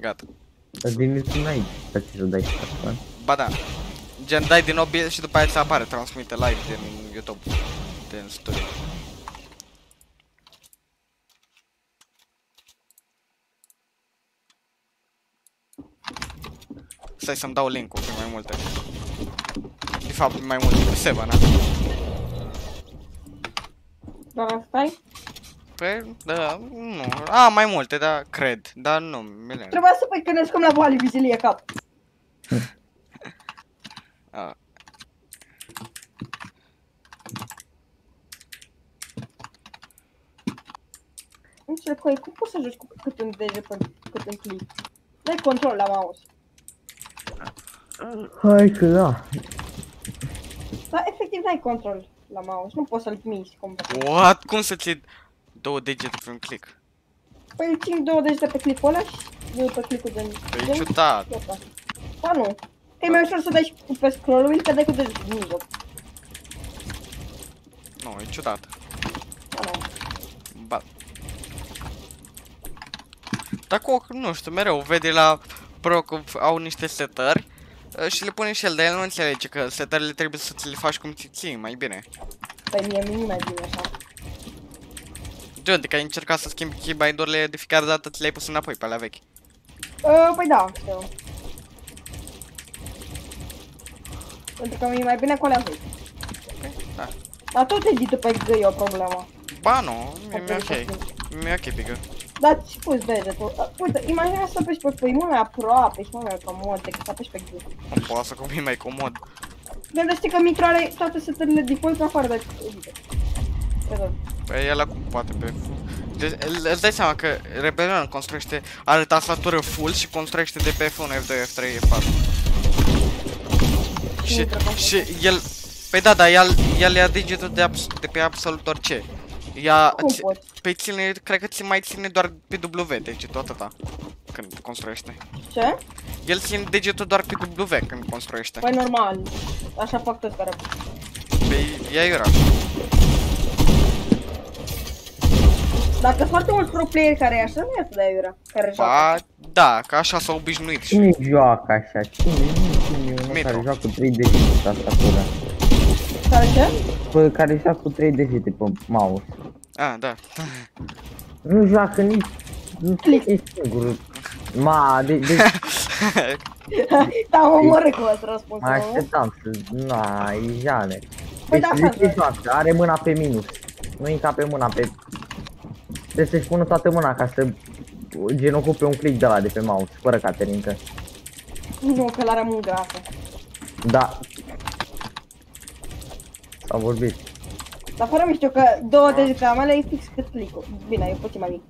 Gata. Dar din tu n-ai să ți să dai asta. Ba da. Gen, dai din obiect și după aia ți apare, transmite live din YouTube. Din studio. Stai să-mi dau link-ul pe mai multe. De fapt, mai multe pe Seva, na. Doar asta e? Păi, da, nu. A, mai multe, da, cred. Dar nu, milene. Trebuia să pui că ne jucăm la boali vizilie cap. A. Nu știu, coi, cum poți să joci cu cât un DG pe cât un click? Dai control la mouse. Hai că da. Dar efectiv n-ai control la mouse, nu poți să-l miști cumva. What? Cum să ți două degete pe un click? Păi țin două degete pe clipul ăla și eu pe clipul de... Păi de- ciudat. Ăsta. Ba nu. Că e mai ușor să dai și cu- pe scroll wheel că dai cu degetul din mijloc. Nu, e ciudat. Ba nu. Ba. Dar cu, nu știu, mereu vede la Pro că au niște setări uh, și le pune și el, dar el nu înțelege că setările trebuie să ți le faci cum ți ții mai bine. Păi mie mi mai bine așa. De adică ai încercat să schimbi keybind-urile de fiecare dată ți le-ai pus înapoi pe alea vechi. Uh, păi da, știu. Pentru că mi-e mai bine cu alea vechi. Da. Dar tot editul pe G e o problemă. Ba nu, mi-e mi-e Apoi ok. Mi-e ok, bigă. Dar și pus degetul. Uh, Uite, imaginează să apeși pe pui mult mai aproape și mult mai comod decât să apeși pe G. Nu pot să cum e mai comod. Gândește că micro are toate setările default în afară de editor. Vedem. Păi el acum poate pe... Deci, îl- îți dai seama că Rebellion construiește, are tastatură full și construiește de pe F1, F2, F3, F4. Și, și el... Păi da, dar el, el ia digitul de, abs, de pe absolut orice. Ia, Cum ți- poți? Păi ține, cred că ți mai ține doar pe W, deci tot atâta. Când construiește. Ce? El ține degetul doar pe W când construiește. Păi normal. Așa fac toți care. Păi ia iura. Dacă sunt foarte mulți pro player care e așa, nu e atât de aiurea. Care joacă. Ba, da, că așa s-au obișnuit și... Cine joacă așa? Cine? Cine e unul Mito. care joacă cu 3 degete tastatura? Care ce? Bă, care joacă cu 3 degete pe mouse. A, da. Nu joacă nici... Nu e singur. Ma, de, de, da, mă omorâ cu ăsta răspunsul. mă nu? așteptam să... Na, e jale. Păi Deci da, de așa, ce joacă? Are mâna pe minus. Nu intra pe mâna pe... Trebuie să-și pună toată mâna ca să gen ocupe un click de la de pe mouse, fără Caterinca. Nu, că l-are mult grasă. Da. S-a vorbit. Dar fără mișto că două degete ale mele e fix cât click-ul. Bine, e puțin mai mic.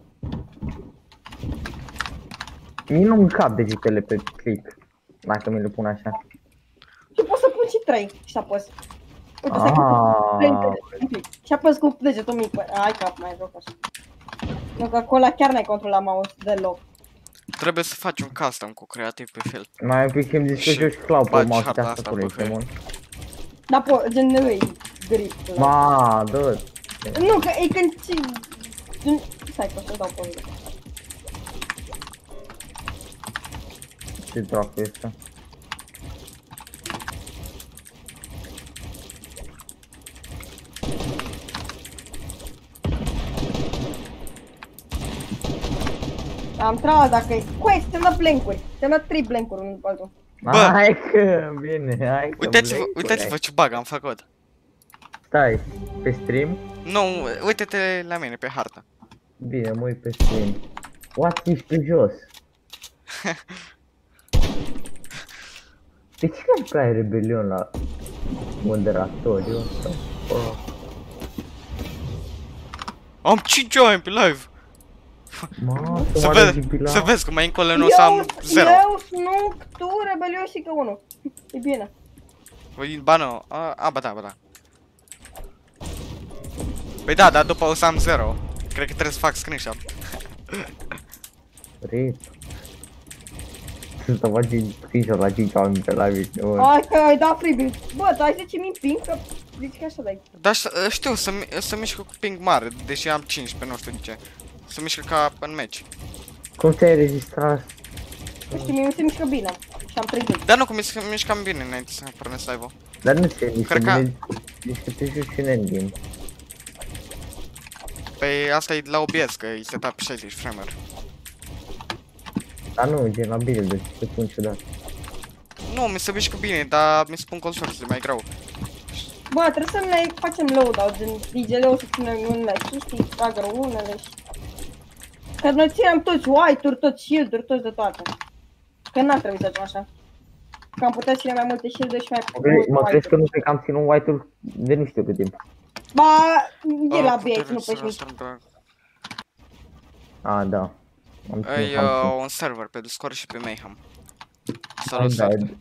Mie nu-mi cap degetele pe click. Dacă mi le pun așa. Și pot să pun și trei și apăs. Uite, să Ah. trei degete, un click. Și apăs cu degetul mic. Păi, Ai cap, mai joc așa. Nu, că acolo chiar n-ai control la mouse deloc. Trebuie să faci un custom cu creativ pe fel. Mai un pic îmi zici că Și joci clau pe bagi mouse harta de asta asta pe pune fel. bun. Dar po, gen nu e grip. la- Ma, dă Nu, că e când ți... Gen... Stai că o să dau pe unde. ce dracu este. Am tras dacă e... Quest, te-am dat blank-uri. Te-am dat trei blank-uri unul după altul. Bă. Hai că, bine, hai că Uitați-vă, blei, uitați-vă blei. ce bug am făcut. Stai, pe stream? Nu, uite-te la mine pe hartă. Bine, mă uit pe stream. What, ești pe jos? De ce nu prea ai rebelion la moderatoriu ăsta? Oh. Am 5 oameni pe live. Ma, Să, să vezi, vezi, să vezi că mai încolo nu o să am 0. Eu, Snoop, tu, Rebelion și că unul. E bine. Păi, ba nu, a, a, ba da, ba da. Păi da, dar după o să am 0. Cred că trebuie să fac screenshot. Rip. Să faci screenshot la 5 oameni pe live. nu? Hai că ai dat freebie. Bă, dai 10.000 ping, că zici că așa dai. Dar ș- știu, să, mi- să mișcă cu ping mare, deși am 15, nu știu de ce. Să mișcă ca în meci. Cum ți-ai registrat? Nu știu, mie mi se mișcă bine. Și am 30. Dar nu, cum mișcam, mișcam bine înainte să pornesc live-ul. Dar nu se niște Cred că- bine, niște te joci și în endgame. Păi asta e la OBS, că e setat pe 60 frame Dar nu, gen la build se pun ciudat. Nu, mi se mișcă bine, dar mi se pun consorțile mai greu. Bă, trebuie să ne facem loadout, gen DJL-ul să ținem unele chestii, tragă unele și... Că noi ținem toți white-uri, toți shield-uri, toți de toate. Că n-ar trebui să facem așa. Că am putea ține mai multe shield-uri și mai multe Mă crezi că white-uri. nu cred că am ținut white-ul de nu știu cât timp. Ba, e Ah, la putere bait, nu pe să șmic. lăsăm doar- A, da. Am E ținut cam uh, un server pe Discord și pe Mayhem. Salut, I'm salut. dead.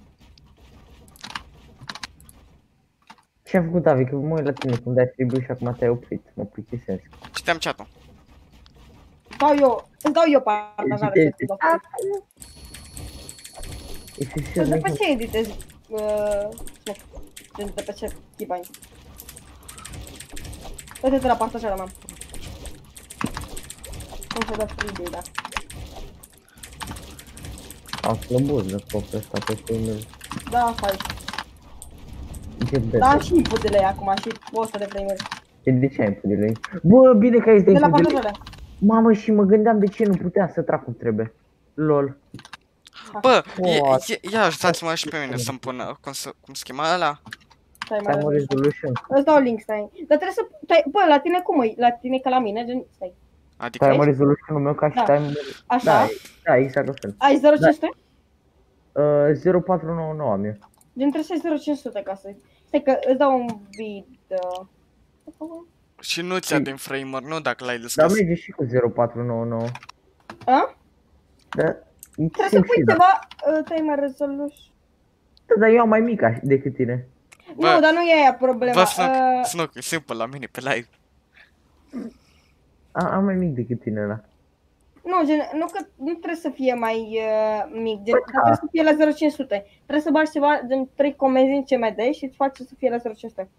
Ce a făcut David? Că mă uit la tine cum dai tribu și acum te-ai oprit. Mă plictisesc. Citeam chat-ul. Dau eu, îți dau eu partajare Editezi. să dau free. Este și Păi de pe eu ce editezi? Uh, Snack? Gen de pe ce chipani? Uite-te la partajarea mea. Cum să dă free da. am slăbos de copul ăsta pe filmul. Da, hai. Ce de Da, am și input de lei acum și 100 de frame-uri. De ce ai input de lei? Bă, bine că ai de De la input de lei. partajare. Mamă, și mă gândeam de ce nu puteam să trag cum trebuie. Lol. Bă, ia- What? ia- ia ajutați-mă și pe mine să-mi pun uh, cum, să, cum schema ăla. Stai mai Time resolution. Îți dau link, stai. Dar trebuie să... Stai, bă, la tine cum e? La tine ca la mine, gen... Stai. Adică, Time resolution-ul meu ca și Da. time... Așa? Da, da, exact la fel. Ai 0500? Uh, 0499 am eu. Gen trebuie să ai 0500 ca să... Stai că îți dau un video. Și nu ți-a din framer, nu dacă l-ai Dar deschis. merge și cu 0499. A? Da, e Trebuie să simt pui și da. ceva uh, timer resolution. Da, dar eu am mai mic aș- decât tine. Bă, nu, dar nu e aia problema. Bă, Snook, Uh, Snook, e simplu la mine pe live. A, am mai mic decât tine ăla. nu, gen, nu că nu trebuie să fie mai uh, mic, gen, Păi dar da. trebuie să fie la 0500. Trebuie să bagi ceva, gen 3 comenzi în CMD și îți faci să fie la 0500.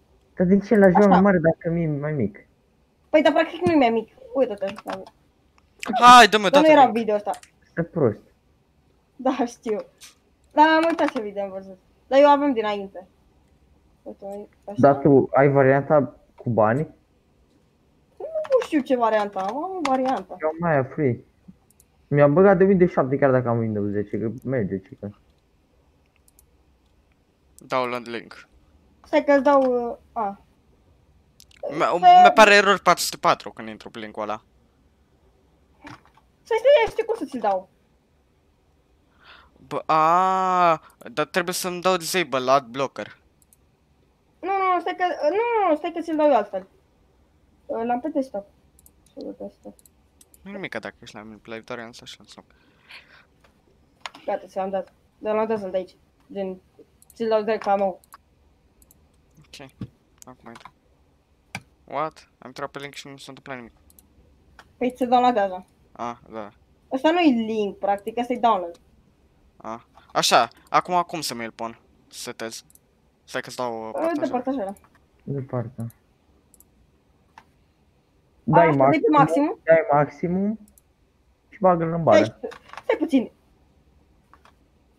Dar de ce la joc Așa. mai mare dacă mi-e mai mic? Păi, dar practic nu e mai mic. Uite-te. Dar Hai, dă-mi o nu dată era link. video ăsta. Stă prost. Da, știu. Dar am uitat ce video am văzut. Dar eu avem dinainte. Uite, așa. Dar tu ai varianta cu bani? Nu știu ce variantă am, am o variantă. Eu am aia free. Mi-a băgat de Windows 7 chiar dacă am Windows 10, că merge, cică. Download link. Stai că îți dau... Uh, a. Mi- Mi pare error 404 când intru pe link-ul ăla. Stai, stai, știi cum să ți-l dau. Bă, a, dar trebuie să-mi dau disable ad blocker. Nu, nu, nu, stai că... Nu, nu, nu, stai că ți-l dau eu altfel. Uh, L-am pe desktop. Să văd desktop. Nu nimica dacă ești la mine pe live, doar i-am să așa Snook. Gata, ți-l-am dat. Dar l-am dat să-l de aici. Gen, ți-l dau direct ca nou. Ok, acum intru. What? Am intrat pe link și nu s-a întâmplat nimic. Păi ți-l downloadează. Ah, da. Ăsta nu e link, practic, ăsta e download. Ah. Așa, acum cum să mi-l pun? Setez. Stai că-ți dau uh, Uh, De partajare. partajare. Departe. A, Dai asta de pe maximum, maximum. dai maximum și bagă-l în Stai, bară. stai puțin.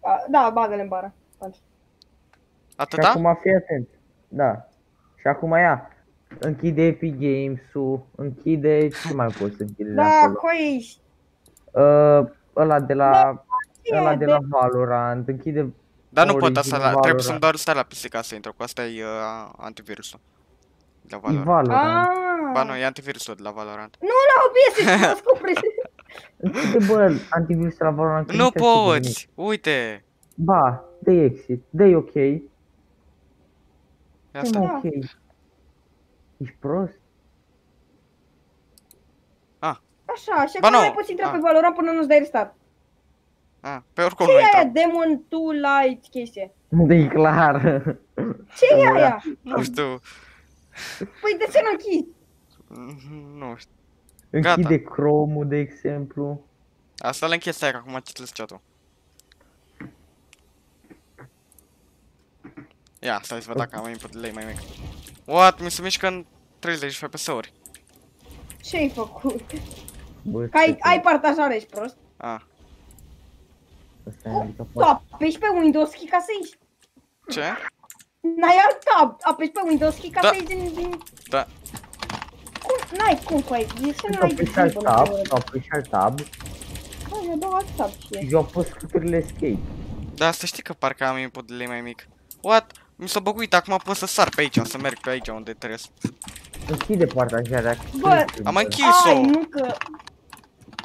A, Da, bagă-l în bară. Faci. Și Atâta? acum fii atent. Da. Și acum ia. Închide Epic Games-ul, închide, ce mai poți să închide de Da, acolo? coi, Uh, ăla de la, ce ăla e de de- la Valorant, închide Dar nu pot Origin, asta, la, trebuie Valorant. să-mi doar stai la PC ca să intru, cu asta e uh, antivirusul. De la e Valorant. Valorant. Ah. Ba nu, e antivirusul de la Valorant. Nu, la OBS, ești prost cu preț. Închide bă antivirus la Valorant. că Nu ți-a schimbat nimic. poți! Uite! Ba, dă exit, dă ok. Ia Dă asta. Da. ok. Ești prost? Așa, și Ba acum nu. mai poți intra Ah. pe Valorant până nu-ți dai restart. Ah, pe oricum Ce nu e aia intru. Demon 2 Light chestie? Nu e clar. Ce e aia? Nu știu. Păi de ce nu închizi? Nu știu. Închide Chrome-ul, de exemplu. Asta le închid, stai că acum citesc chat-ul. Ia, stai să văd dacă am input delay mai mic. What? Mi se mișcă în 30 FPS-uri. Ce ai făcut? Bă, Că ai, ce- ai partajare, ești prost. Ah, Asta e handicapat. Tu apeși pe Windows key ca să ieși. Ce? N-ai alt tab, apeși pe Windows key ca Da. să ieși din... din... Da. Cum? N-ai cum cu ai, e cel Și mai apeși alt dificil. tab, și apeși alt tab Da, mi-a dat alt tab și e. și eu apăs scuturile escape. Da, să știi că parcă am input delay mai mic. What? Mi s-a băguit, acum pot să sar pe aici, să merg pe aici unde trebuie să... Închide partajarea. Bă, Am Bă. închis-o! Ai, nu că...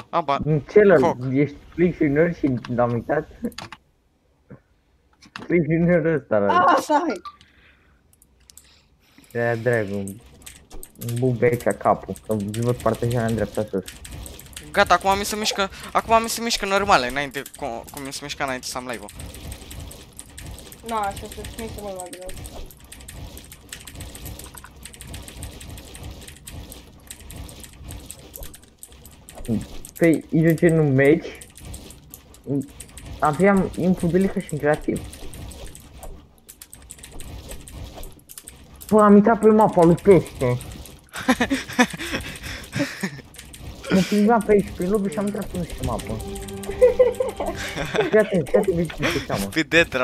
Aba, În celălalt, Foc. ești Flictioner și am uitat. Flictioner ăsta, A, la Asta ai. de dragul. Îmi bug pe aici capul, că văd partajarea în dreapta sus. gata, acum mi se mișcă, acum mi se mișcă normal, înainte, cum, cum mi se mișca înainte să am live-ul. Nu, așa să-ți miște mult mai greu. Păi, eu gen un meci, aveam infudelică și în creativ. Păi, am intrat pe mapa lui Pește. Mă plimbeam pe aici, prin lobby și am intrat pe nu știu ce mapă. Fii atent, fii atent, vezi cum se cheamă. Pe Death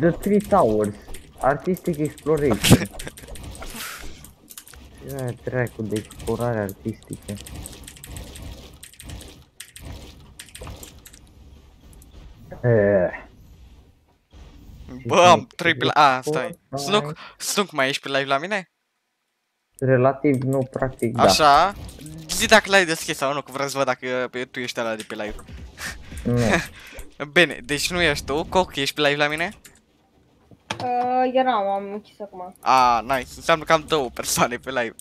The Three Towers, Artistic Exploration. Ce dracu de explorare artistică. Eh, Bă, am 3 pe la... A, stai. Snook, Snook, mai ești pe live la mine? relativ nu practic da. Așa. Zi dacă l-ai deschis sau nu, că vreau să văd dacă pe- tu ești ăla de pe live. Nu. Bine, deci nu ești tu, Coc, ești pe live la mine? Uh, eram, am închis acum. A, nice, înseamnă că am două persoane pe live.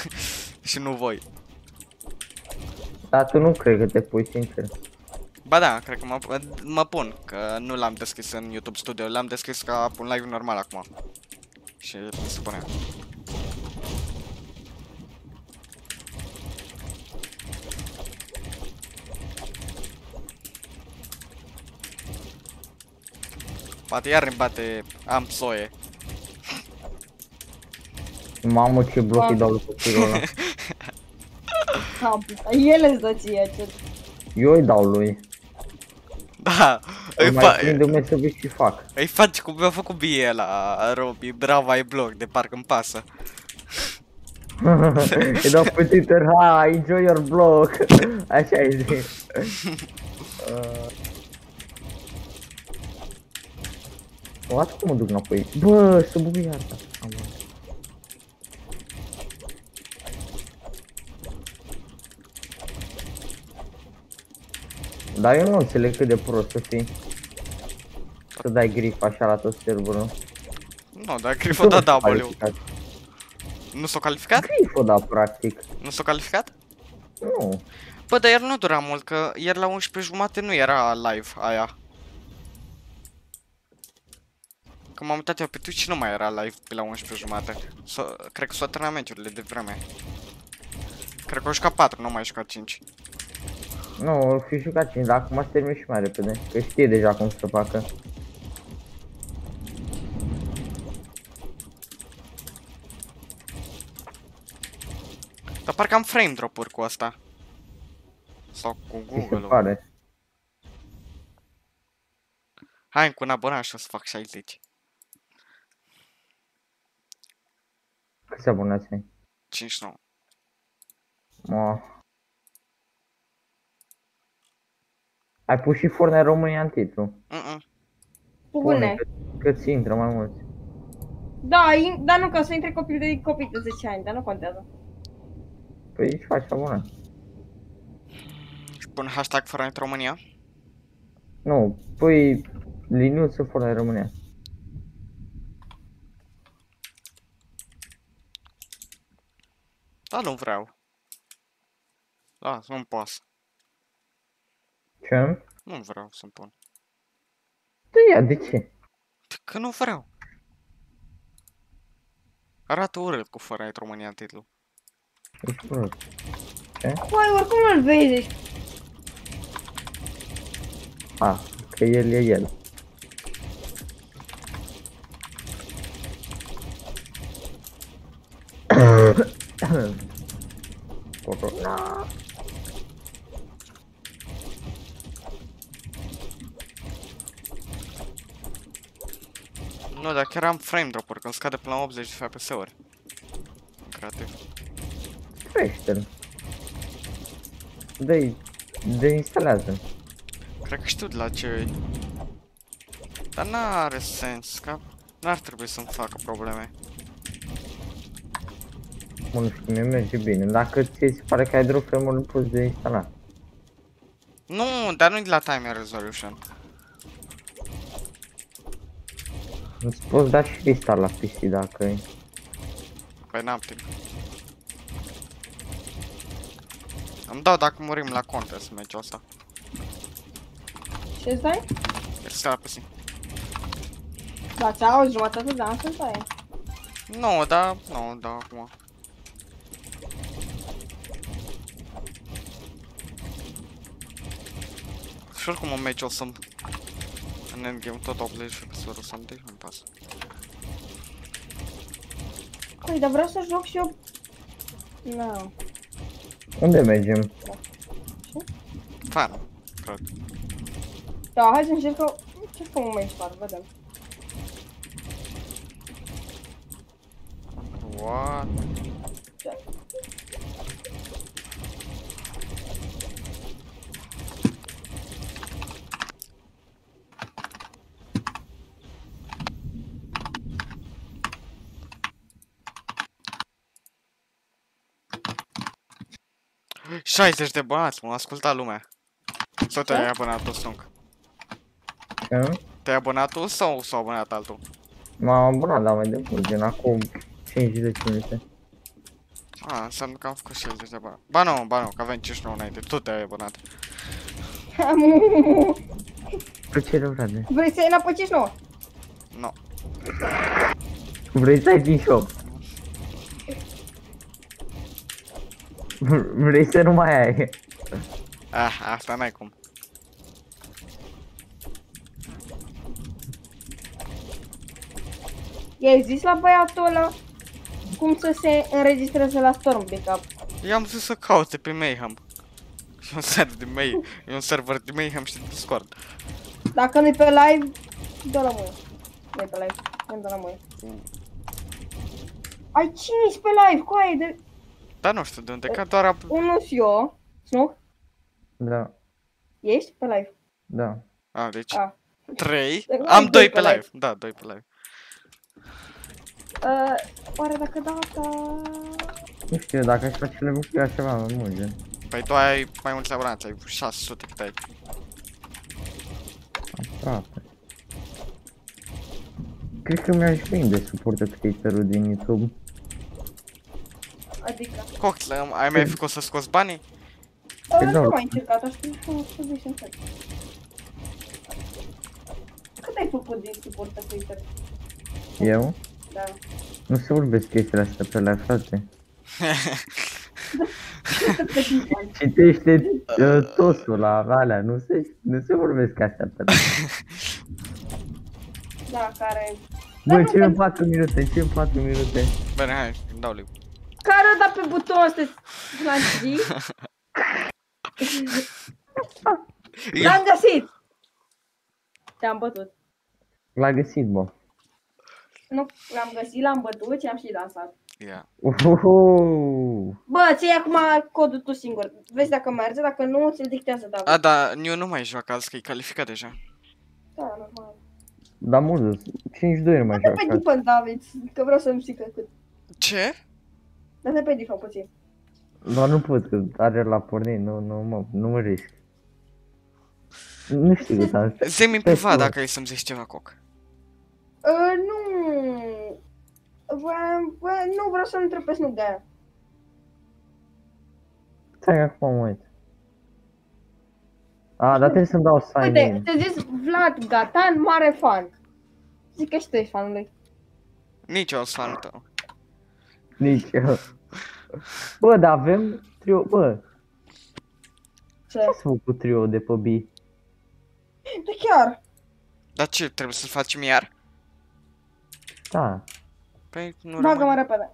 Și nu voi. Dar tu nu cred că te pui sincer. Ba da, cred că mă, mă pun, că nu l-am deschis în YouTube Studio, l-am deschis ca un live normal acum. Și mi se pune. Poate iar îmi bate, am soie. Mamă ce bloc îi Mamă. dau lui copilul ăla. Am, el îți dă ție ce... Eu îi dau lui. Da, îi, Îl mai fa- prinde să vezi și fac. îi faci cum mi-a făcut bie la Robi, bravo ai bloc, de parcă îmi pasă. îi dau pe Twitter, ha, enjoy your block. Așa îi zic. Uh... What, cum mă duc înapoi? Bă, să bugue iarta. Am luat. Dar eu nu înțeleg cât de prost să fii. Să dai grif așa la tot serverul. Nu, dar Grifo da W. Calificat. Nu s-a calificat? Griful da, practic. Nu s-a calificat? Nu. Bă, dar ieri nu dura mult, că ieri la 11 jumate nu era live aia. Că m-am uitat eu pe Twitch nu mai era live pe la 11 jumate. S-o, cred că s-au terminat meciurile de vreme. Cred că au jucat 4, nu mai au jucat 5. Nu, o fi jucat 5, dar acum se termină și mai repede. Că știe deja cum să facă. Dar parcă am frame drop-uri cu asta. Sau cu Mi se Google-ul. pare. Hai cu un abonat și o să fac 60. Câți abonați ai? 59. Mă. Ai pus și Fortnite România în titlu. Mm-mm. Pune. Cât, cât ți intră mai mulți. Da, in- dar nu, că o să intre copil de copii de 10 ani, dar nu contează. Păi își faci abonat. Și pun hashtag Fortnite România. Nu, pui liniuță Fortnite România. Da, nu vreau. Da, nu-mi poate. Ce? Nu vreau să-mi pun. Tu ia, de ce? Că nu vreau. Arată urât cu Fortnite România în titlu. Ești prost. Păi, oricum îl vezi. A, că el e el. Toto. No. Nu, dar chiar am frame drop-uri, când scade până la 80 FPS-uri. Creativ. Crește-l. Dă-i... Deinstalează. Cred că știu de la ce... Dar n-are sens, că n-ar trebui să-mi facă probleme. Mă, nu știu, mie merge bine. Dacă ți se pare că ai drop frame nu poți deinstala. Nu, dar nu de la timer resolution. Îți poți da și restart la PC dacă e. Păi n-am timp. Îmi dau dacă murim la contest meciul ăsta. Ce stai? Este la PC. Da, ți-au jumătate de an să stai. Nu, da, nu, da, acum. Și oricum un meci o să-mi... În endgame tot 80 FPS-uri o să-mi dai, nu-mi pasă. Păi, dar vreau să joc și eu... Nu. Unde mergem? Fan, cred. Da, hai să încercăm... Ce facem un meci par, vedem. What? ...60 de bănați, m-a ascultat lumea. Sau te-ai Ce? abonat tu, Stunk? Hă? Te-ai abonat tu sau s-a abonat altul? M-am abonat, dar mai depus, gen acum 50 minute. Ah, înseamnă că am făcut 60 de bani. Ba nu, ba nu, că avem 59 înainte. Tu te-ai abonat. Pe ce rău, frate? Vrei să iei înapoi 59? Nu. Vrei să ai 58? Vrei să nu mai ai? Ah, asta n-ai cum. I-ai zis la băiatul ăla cum să se înregistreze la Storm Backup. I-am zis să caute pe Mayhem. E un server de May, e un server de Mayhem și de Discord. Dacă nu-i pe live, dă la mâine. Nu-i pe live, nu dă la mâine. Ai cine pe live, coaie de... Dar nu știu de unde, că doar ab... Unul și eu, nu? Da, Ești pe live? Da. da. A, deci A. 3. Deci Am ai 2 pe live. Da, 2 pe live. Uh, oare dacă data... Nu știu, dacă aș face level cu ea ceva mai mult, gen. Păi tu ai mai mulți abonați, ai 600 cât ai. Aproape. Cred că mi-aș vinde supported creator-ul din YouTube. Adică... Cox, ai mai făcut să scoți banii? Uh, Păi da. nu am mai încercat, aș fi să să zici să încerc. Cât ai făcut din suport pe Twitter? Eu? Da. Nu se vorbesc chestiile astea pe la frate. Pe Twitter. Citește uh, tosul la alea, nu se, nu se vorbesc astea pe la. Da, care... Bă, nu, ce în pentru- 4 minute, ce în 4 minute? Bine, hai, îmi dau live. Care a dat pe buton ăsta la zi? L-am găsit! Te-am bătut. L-a găsit, bă. Nu, l-am găsit, l-am bătut și am și dansat. Ia. Uhuhu. Bă, ți acum codul tu singur. Vezi dacă merge, dacă nu, ți-l dictează David. A, da, eu nu mai joc azi, că e calificat deja. Da, normal. Da, mult, 5-2 nu mai Dă joc. pe frate. Deepen, David, că vreau să nu știi că cât. Ce? Dă-te pe Deepen puțin. Dar nu pot, că are la pornit, nu, nu, mă, nu mă risc. Nu știu cât am stat. Zi-mi în Pe privat scurt. dacă ai să-mi zici ceva, Coc. Uh, nu... Vreau, vreau, nu vreau să-l întreb pe Snoop de aia. Stai acum mă uit. A, dar trebuie să-mi dau sign Uite, in. te zis Vlad Gatan, mare fan. Zic că și tu ești fanul lui. Nici eu sunt fanul tău. Nici eu. Bă, dar avem trio, bă, Ce? ce să fac cu trio de pe B? De chiar. Dar ce, trebuie să-l facem iar? Da, Păi nu Bagă-mă rămâne. repede.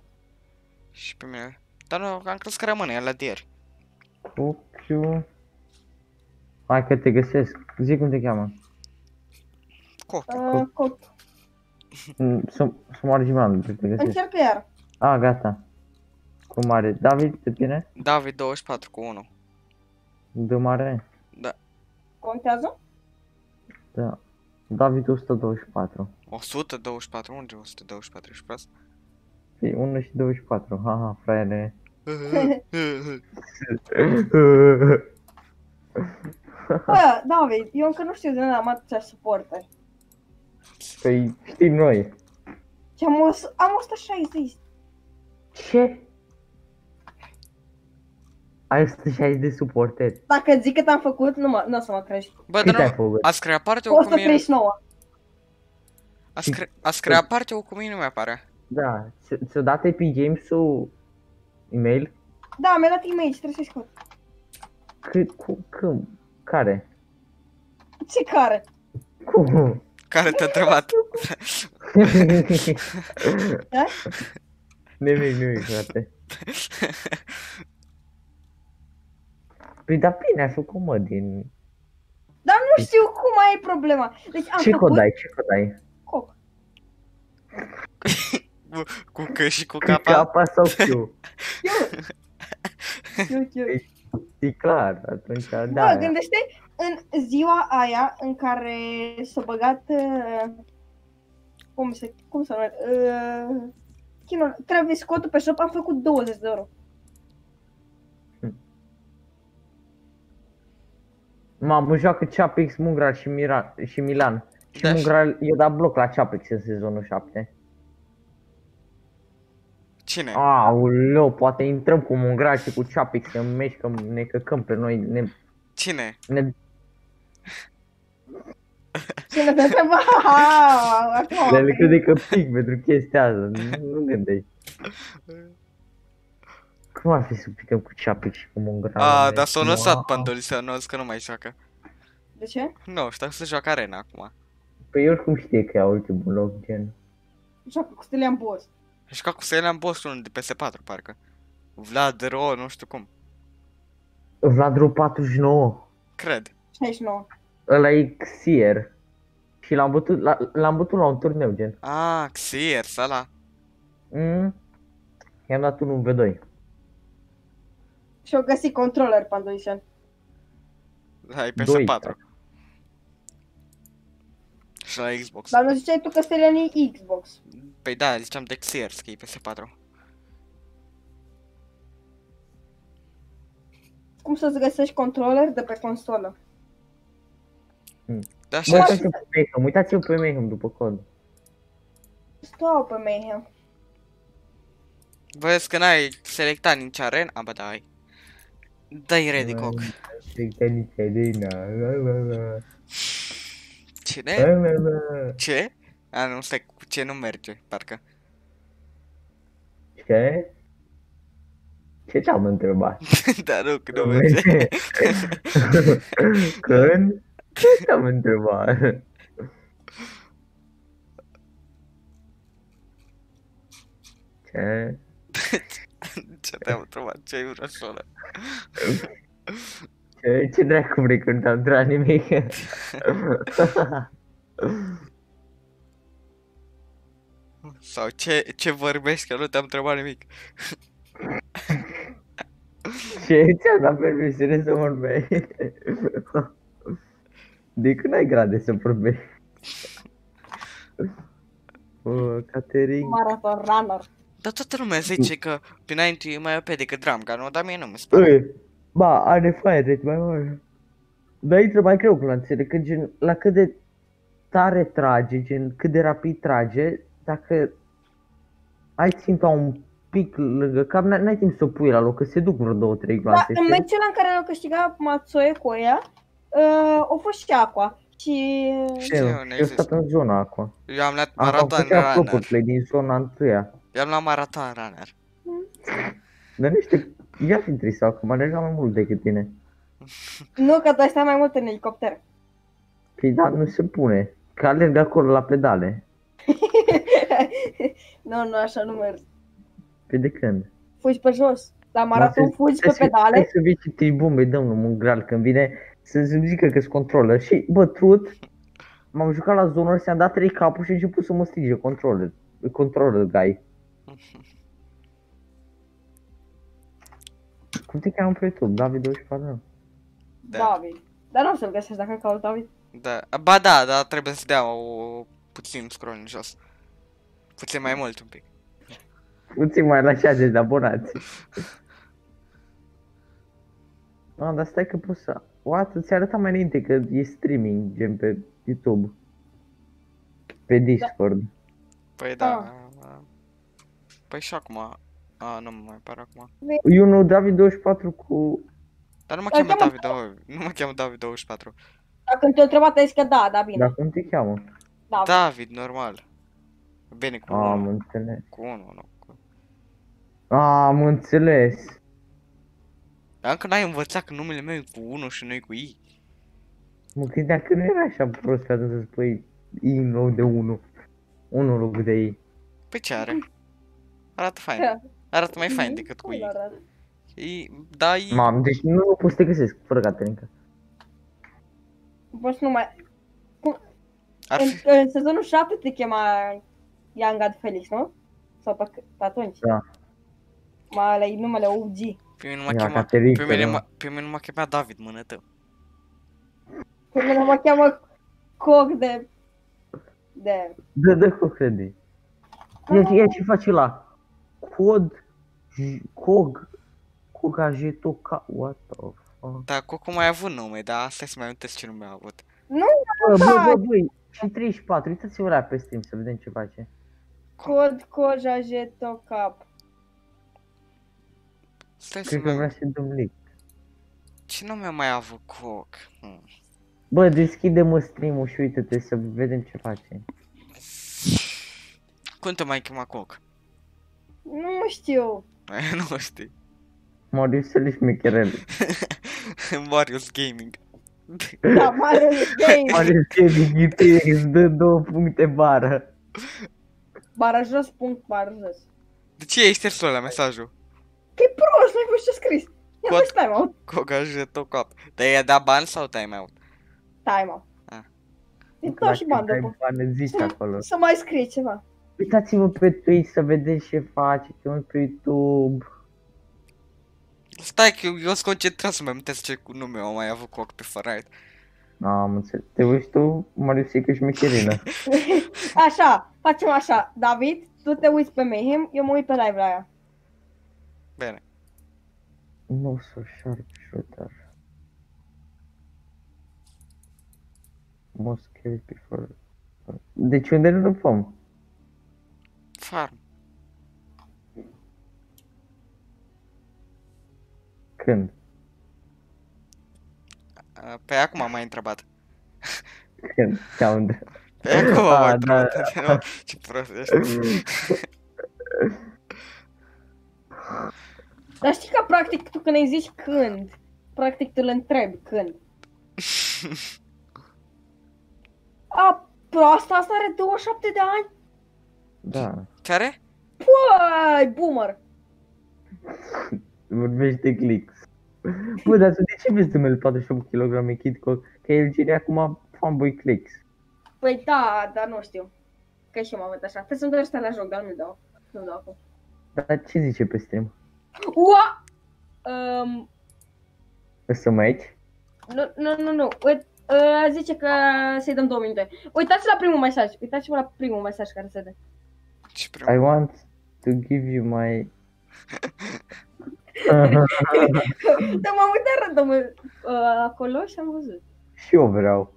Și pe mine. Dar nu, am crezut că rămâne, e la de ieri. cu Q. Hai că te găsesc. Zi cum te cheamă. Coc. Uh, cot. Mm, Să să mă Gimanul, te găsesc. Încercă iar. A, gata. Cum are? David, pe tine? David 24 cu 1. De mare? Contează? Da. David 124. 124, unde 124, ești prost? Fii, 1 și 24. Haha, fraiere. Bă, David, eu încă nu știu de unde am atâția suporteri. Păi știm noi. Și am, o, am 160. Ce? Ai 160 de suporteri. Dacă zic cât am făcut, nu, mă, nu o să mă crești. Bă, Cât ai dar nu, făcut? ați creat parte o cu mine, 139. ați, cre- ați creat parte o cu mine, nu mi-apare. Da. ți- Ți-o dat Epic Games-ul e-mail? Da, mi-a dat e-mail și trebuie să-i scot. Cât, cu, cum? Care? Ce care? Cum? Care te-a întrebat? Da? Nimic, nimic, frate. Păi da bine, ai făcut mă din... Dar nu știu cum ai problema. Deci am Ce făcut cod ai? Ce cod ai? coc. cu C și cu Cu K? capa sau Q? Eu, eu. E clar, atunci da. Bă, gândește în ziua aia în care s-a băgat... Uh, cum se, cum se numește? Uh, chinul, Travis Scott pe shop am făcut 20 de euro. Mamă, joacă Chapix, Mungral și, Mira, și Milan. Și Da, și- Mungral i-a dat bloc la Chapix în sezonul 7. Cine? Aoleu, poate intrăm cu Mungral și cu Chapix în meci, că ne căcăm pe noi, ne, Cine? ne Cine te întreba? Acum, le crede că pic pentru chestia asta, nu, nu gândești. Cum ar fi să picăm cu Chapix și cu Mungral? A, ne? dar s-a lăsat Wow. Pandoli să anunț că nu mai joacă. De ce? Nu, știu să joacă arena acum. Păi oricum știe că ia ultimul loc, gen. Joacă cu Stelian Boss. Și ca cu Selian Boss unul de PS4, parcă. Vlad Ro, nu știu cum. Vladru 49. Cred. 69. Ăla e Xier. Și l-am bătut, la- l-am bătut la un turneu, gen. Ah, Xier, sala. Mm? I-am dat unul în V2. Și au găsit controller Pandolition. Da, e Doi, PS4. Și la Xbox. Dar nu ziceai tu că Stelian e Xbox. Păi da, ziceam de Xier, că e PS4. Cum să-ți găsești controller de pe consolă? Da, Bă, și așa. uitați-vă pe Mayhem, uitați-vă pe Mayhem după cod. Stau pe Mayhem. Vezi că n-ai selectat nici arena? A, bă, da, ai. Dai ready, coc. Cine? Ce? A, nu, stai, cu ce nu merge, parcă. Ce? Ce te-am întrebat? da, nu, că nu merge. Când? Ce te-am întrebat? Ce? Ce te-am întrebat? Ce ai vrut să ăla? Ce, ce dracu vrei când te-am întrebat nimic? Sau ce, ce vorbești, că nu te-am întrebat nimic. Ce ți-a dat permisiune să vorbești? De când ai grade să vorbești? Bă, Caterin, Marathon Runner. Dar toată lumea zice că P90 e mai OP decât Dramga, nu? Dar mie nu mi se pare. Ei, ba, are fire rate mai mare. Dar intră mai greu cu lanțele, că gen, la cât de tare trage, gen, cât de rapid trage, dacă ai ținta un pic lângă cap, n- n-ai timp să o pui la loc, că se duc vreo două, trei Da, gloanțe, în știi? meciul ăla în care au câștigat Matsoe cu ea, uh, a fost și Aqua. Și... Și eu, Ce, și n-ai eu zis? stat în zona acum. Eu am luat Am maraton făcut și runner. play din zona întâia. Eu am luat maraton runner. Dar nu știu, ia fi trist acum, alerga mai mult decât tine. Nu, că tu ai stat mai mult în elicopter. Păi da, nu se pune. Că alerg acolo la pedale. nu, nu, așa nu merg. Pe de când? Fugi pe jos. La maraton Dar fugi pe Hai să- pedale. Hai să vii și tribun, băi, domnul Mungral, când vine să-ți zică că-s controller. Și, bă, trut, M-am jucat la zonă, și am dat trei capuri și a început să mă strige controller. Controller guy. Cum te cheamă pe YouTube? David 24? Da. David. Dar nu o să-l găsesc dacă caut David. Da. Ba da, dar trebuie să dea o puțin scroll în jos. Puțin mai mult un pic. Puțin mai la 60 de abonați. Ah, dar stai că poți să... What? Ți arăta mai înainte că e streaming, gen pe YouTube. Pe Discord. Păi da. Păi și acum. A, nu mă mai pare acum. Eu nu David 24 cu... Dar nu mă Îl cheamă cheamă David, oh, nu mă cheamă David 24. Dacă te-a întrebat, ai zis că da, da, bine. Dar cum te cheamă? Da. David, normal. Bine, cu Am unul. înțeles. Cu unul, nu. Cu... Am înțeles. Dar încă n-ai învățat că numele meu e cu 1 și nu e cu I. Mă gândeam că nu era așa prost pe atunci să spui I în loc de 1. 1 în loc de I. Păi ce are? Arată fain. Da. Arată mai fain decât cu I. Cum arată? I da, I... Mam, deci nu poți să te găsesc fără Caterinca. Poți numai... Ar În, fi... în sezonul 7 te chema Young God Felix, nu? Sau pe, pe atunci? Da. Mai ale numele OG. Pe mine nu m-a Ia, chemat... Caterinca, Pe mine, da. m-a- pe mine nu m-a chemat David, mână tău. Pe mine mă cheamă Coc de... De... Dă, dă cu crede. Ia, ia ce face la cod, j- cog, cogajeto ca, what the fuck. Da, Coco mai a avut nume, dar asta să mai amintesc ce nume a avut. Bă, bă, bă, băi, și 34, uitați-vă la ea pe stream să vedem ce face. Cod Coja Jeto Cap. Stai să Cred că mai... vrea să dăm lick. Ce nume a mai avut Coc? Hmm. Bă, deschide-mă stream-ul și uite-te să vedem ce face. Cum te mai chema Coc? Nu știu. nu știi. Marius să le șmecherel. Marius Gaming. Da, Marius Game. Marius Gaming ITX îți dă două puncte bară. Bară jos, punct, bară jos. De ce ai șters la mesajul? Că e prost, n-ai fost ce scris. Ia Cod- faci time-out. Cogaje tot cap. Dar i-a dat bani sau time-out? Time-out. Ah. Îți dau și bani Dacă după. ai bani, zici acolo. Să mai scrie ceva. Uitați-vă pe Twitch să vedeți ce face, că nu pe YouTube. Stai că eu, eu sunt concentrat să-mi amintesc ce cu nume au mai avut Coc pe Fortnite. Am înțeles. Te uiți tu, Marius, e că șmecherină. Așa, facem așa. David, tu te uiți pe Mayhem, eu mă uit pe live la aia. Bine. Nu so sharp shooter. Most kills before... Deci unde ne lupăm? Farm. Când? Uh, Pe acum am mai întrebat. Când? Ca unde? Pe acum am mai Ah, da. întrebat. Ce prost ești. Dar știi că practic tu când îi zici când, practic tu îl întrebi când. A, proasta asta are 27 de ani? Da. Care? Păi, boomer. Vorbește clicks. Bă, dar tu de ce vezi numele 48 kg Kid Cock? Că el cere acum fanboy clicks. Păi da, dar nu știu. Că și eu m-am uitat așa. Trebuie să-mi dau ăsta la joc, dar nu-l dau. Nu-l dau acum. Dar ce zice pe stream? Ua! Um, Să mai aici? nu, nu, nu, nu. Uit, uh, zice că să-i dăm două minute. Uitați la primul mesaj. Uitați-vă la primul mesaj care se dă. Ce primul? I want to give you my... Dar m-am uitat random uh, acolo și am văzut. și eu vreau.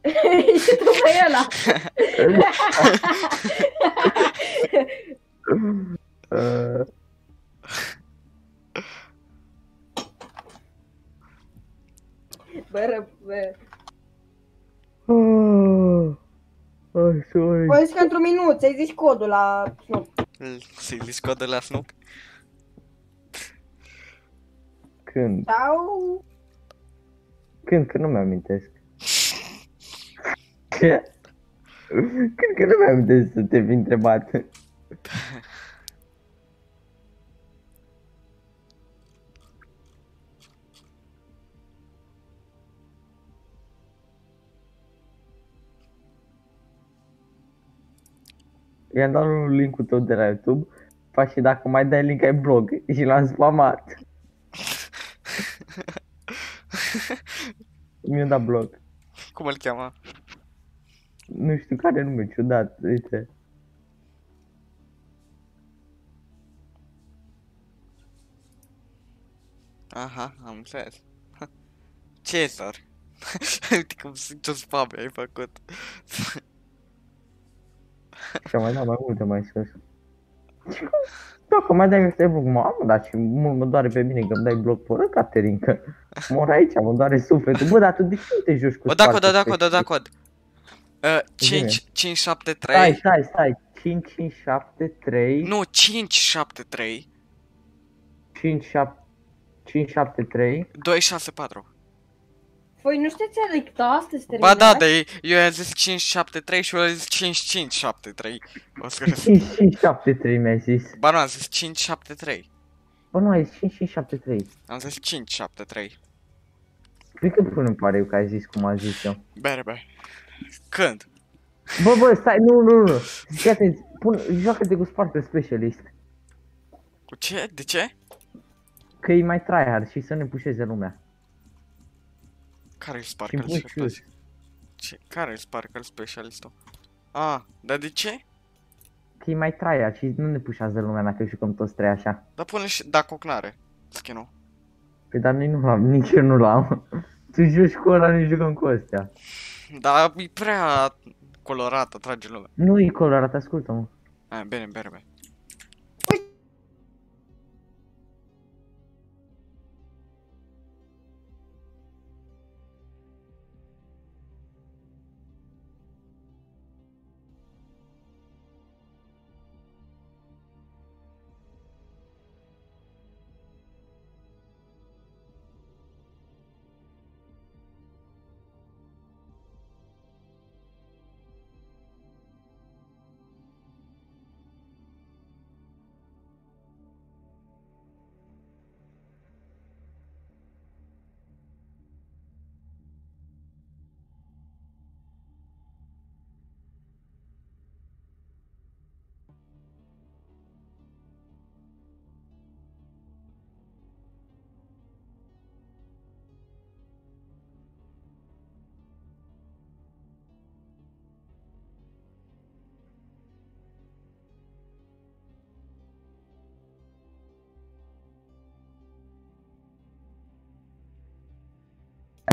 și tu pe ăla. Uh, Bă, ră, bă. oh, oh, sorry. Păi zici că într-un minut, ți-ai zis codul la Snoop. Să-i zici codul la Snoop? Când? Sau... Când? Că nu mi-amintesc. Când că nu mi-amintesc să te fi întrebat. I-am dat un link-ul tău de la YouTube. Faci și dacă mai dai link ai blog și l-am spamat. Mi-a dat blog. Cum îl cheamă? Nu știu care nume ciudat, uite. Aha, am înțeles. Cezar. Uite cum sunt ce spam ai făcut. Și am mai dat mai multe mai sus. Dacă mai dai ăsta blog, mamă, dar și mult mă doare pe mine că îmi dai blog fără Caterin, că mor aici, mă doare sufletul. Bă, dar tu de ce nu te joci cu O da cod, Sparta o da cod, o da Special? cod. Uh, Zine. 5, 5, 7, Stai, 3. stai, stai. 5, 5, 7, 3. Nu, 5, 7, 3. 5, 7, 5, 7, 3. 2, 6, 4. Păi nu știți adicta astăzi Ba terminați? da, dar eu i-am zis 5, 7, 3 și eu i-am zis 5, 5, 7, 3. O să crezi. 5, 5, 7, 3 mi-ai zis. Ba nu, am zis 5, 7, 3. Bă, nu, ai zis 5, 5, 7, 3. Am zis 5, 7, 3. Cred că până îmi pare eu că ai zis cum am zis eu. Bere, bere. Când? Bă, bă, stai, nu, nu, nu. Fii atent, pun, joacă-te cu Sparta Specialist. Cu ce? De ce? Că e mai tryhard și să ne pușeze lumea. Care e Și Sparkle pun și eu. Specialist? Ce? Care e Sparkle Specialistul? Ah, dar de ce? Că e mai tryhard și nu ne pușează lumea dacă jucăm toți trei așa. Dar pune și da cocnare. Skin-ul. Păi dar noi nu l-am, nici eu nu l-am. Tu joci cu ăla, noi jucăm cu ăstea. Dar e prea colorat, atrage lumea. Nu e colorat, ascultă-mă. Ah, bine, bine, bine.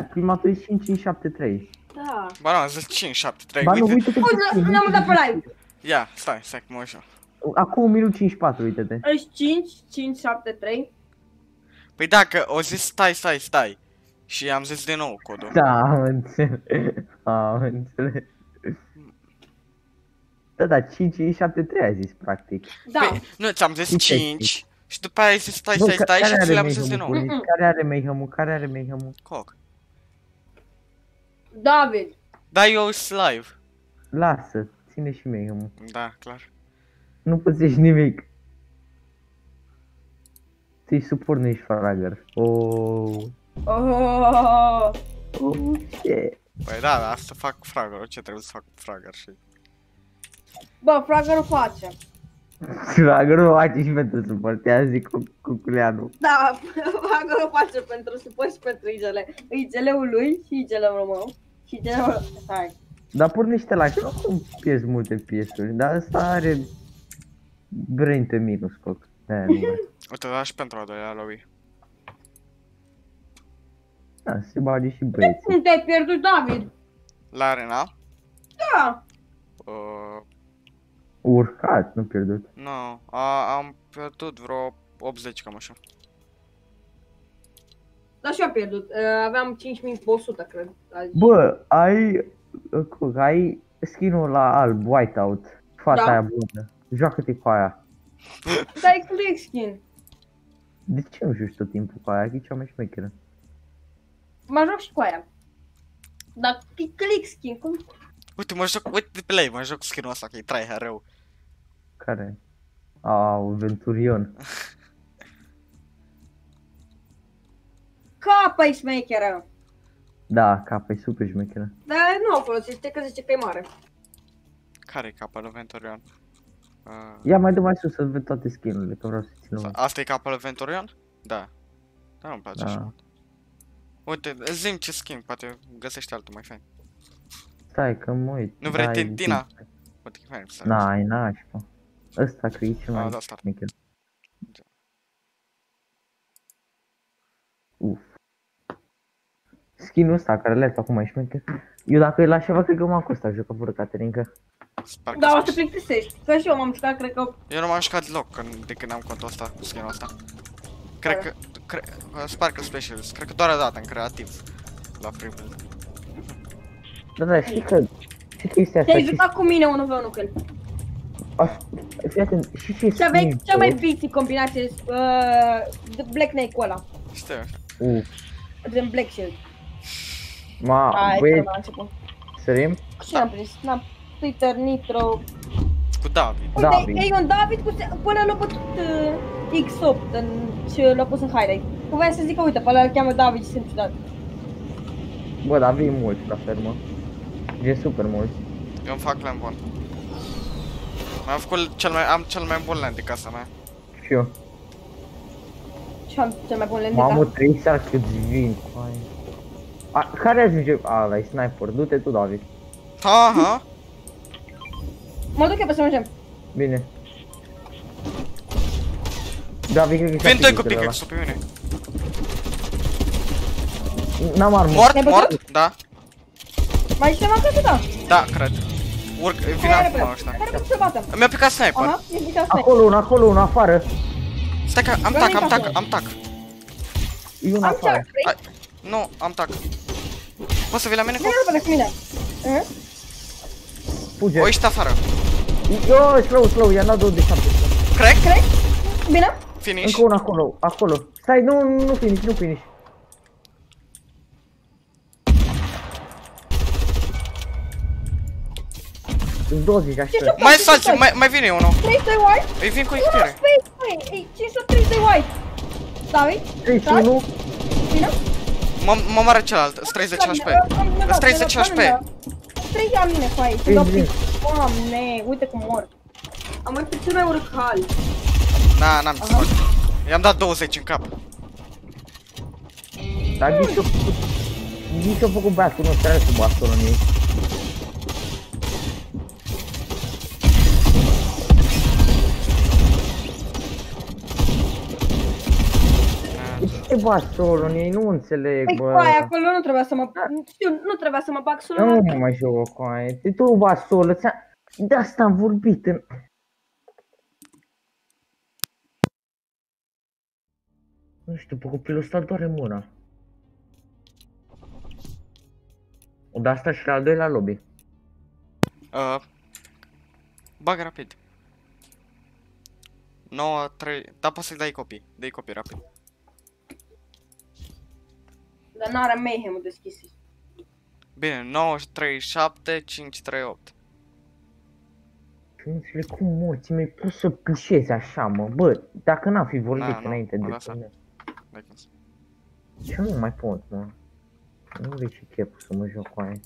Prima tu e 5, 5, 7, 3. Da. Ba nu, am zis 5, 7, 3. Ba nu, Uite. uite-te Uite, ne-am dat pe live. Ia, stai, stai, că mă uit și eu. Acum 1 minut 54, uite-te. Aici 5, 5, 7, 3. Păi dacă o zis stai, stai, stai. Și am zis din nou codul. Da, am înțeles. Am înțeles. Da, da, 5, 5, 7, 3 ai zis, practic. Da. Păi, nu, ți-am zis Uite, 5 și după aia ai zis stai, Bă, stai, ca- stai care și ți are le-am zis din Mayhem-ul, nou. Punici? Care are Mayhem-ul? Care are Mayhem-ul? Coc. David. Da, eu sunt live. Lasă, ține și Mayhem-ul. Da, clar. Nu pățești nimic. Tu-i suport, nu ești fragger. Oh. Oh. Oh, ce? Păi da, da, asta fac cu Fragger. Ce trebuie să fac cu Fragger și... Bă, fragărul face. Fragger nu face și pentru suport, ia zic cu, cu culeanu. Da, fragărul face pentru suport și pentru igele. Igeleul lui și igeleul meu. Și igeleul... Hai. Dar pornește la că nu pierzi multe piesuri, dar asta are brain pe minus, coc. De-aia nu mai- Uite, da și pentru a doilea lobby. Da, se bage și băieții. Cum te-ai pierdut, David? La arena? Da. Uh, Urcat, nu pierdut. nu, a, am pierdut vreo 80 cam așa. Da, și eu am pierdut. Uh, aveam 5100, cred. azi. Bă, ai, coc, ai skin-ul la alb, whiteout, fata Da. aia bună. Joacă-te cu aia. Dai click skin. De ce nu joci tot timpul cu aia? E cea mai șmecheră. Mă joc și cu aia. Dar click skin, cum? Uite, mă joc, uite de pe lei, mă joc cu skin-ul ăsta, că e tryhard rău. Care? Au, Venturion. Capa e smecheră. Da, capa e super șmecheră. Dar nu o folosește că zice că e mare. Care-i capa lui Venturion? Uh, Ia mai dă mai sus să văd toate skin-urile, că vreau să țin mult. asta e capul Venturion? Da. Da, nu-mi place așa. Da. Uite, zi ce skin, poate găsești altul mai fain. Stai că mă uit. Nu vrei Da, e Tintina? bine. Uite, e fain să N-ai, nașpa. Ăsta că e cel Ah, mai da, star. șmecher. Uf. Skin-ul ăsta care le acum e șmecher. Eu dacă îl așa, cred că m-am cu ăsta jucat fără Caterinca. Sper că Da, o să sunt- plictisești. Că și eu m-am jucat, cred că... Eu nu m-am jucat deloc când, de când am contul ăsta, cu skin-ul ăsta. Cred Care? că, cre, uh, Sparkle Specialist, cred că doar o dată în creativ. La free build. Da, da, știi că... Și chestia asta, Te-ai și... jucat cu mine 1 v 1 cu el. Aș... Fii atent, și ce Și aveai skin cea mai poți- bici combinație, uh, de Black Knight cu ăla. Știu. Uf, Gen Black Shield. ma, Hai, băi, până la început. sărim? Cu cine am prins? N-am Twitter, Nitro. Cu David. Uite, David. e un David cu se- până l-a bătut uh, X8 în, și l-a pus în highlight. Că voiam să zic că uite, pe ăla îl cheamă David și sunt ciudat. Bă, dar vii mulți la fermă. E super mulți. Eu îmi fac land bun. Am făcut cel mai, am cel mai bun land de casa mea. Și eu. Și am cel mai bun lent de Mamă, cap. trei seara cât vin, coai. A, care ajunge? A, ăla e sniper. Du-te tu, David. Ha, ha. Mă duc eu pe să mergem. Bine. David, cred că Vin doi cu pickaxe-ul pickaxe pe mine. ăla. N-am armă. Mort, Ne-ai mort? bătut? Da. Mai ești ceva că da? Da, cred. Urc, vin Hai, acum repede. ăștia. Hai repede să batem. Mi-a picat sniper. Aha, e zic asta. Acolo, un, acolo, un afară. Stai că am Vreau tac, să-i am tac, fac am tac. E un Am afară. cea, vrei? Hai. Nu, am tac. Poți să vii la mine cu... Vine repede cu mine. Uh? Fuge. O, ești afară. Yo, slow, slow, i-am dat 2 de 7. Crack? Cred? Bine? Finish. Încă un acolo, acolo. Stai, nu, nu, nu finish, nu finish. 20 așa. Ce Mai salți, mai, mai vine unul. 3 de white? Îi vin cu Ura, echipire. space, băi! Ei, 503 de white! David? 31, Bine? Mă, mă moară celălalt, sunt 30 HP. Sunt 30 HP. 3 la mine, fai, și Bine, dau bine. pic. Doamne, uite cum mor. Am mai pe cel mai urât hal. Na, n-am ce să fac. I-am dat 20 în cap. dar nici o făcut, nici o făcut băiatul nostru, are sub bastonul în ei. De ce bastonul în ei? Nu înțeleg, Păi, bă. coaie, acolo nu trebuia să mă... Știu, nu trebuia să mă bag sulă. Nu mă mai joc cu aia. De tu bastonul, ți de asta am vorbit în... Nu știu, pe copilul ăsta doare mâna. O de asta și la al doilea lobby. Uh, bag rapid. 9, 3, da poți să-i dai copii, dai copii rapid. Dar n-are mayhem deschis. Bine, 9, 3, 7, 5, 3, 8. Și nu înțeleg cum morți, mi-ai pus să pușezi așa, mă, bă, dacă n-am fi vorbit Da, nu, înainte mă de lasă. tine. Dai cum să- Ce nu mai pot, mă. Nu vrei și chef să mă joc cu aia.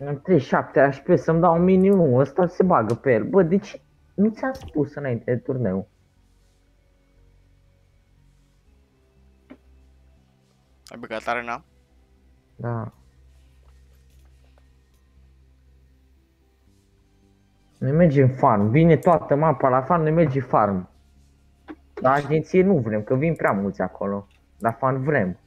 Am 37 HP să-mi dau un minimum, ăsta se bagă pe el. Bă, de ce? Nu ți-am spus înainte de turneu. Ai băgat arena? Da. Ne mergem farm, vine toată mapa la farm, ne merge farm. La agenție nu vrem, că vin prea mulți acolo. La fan vrem.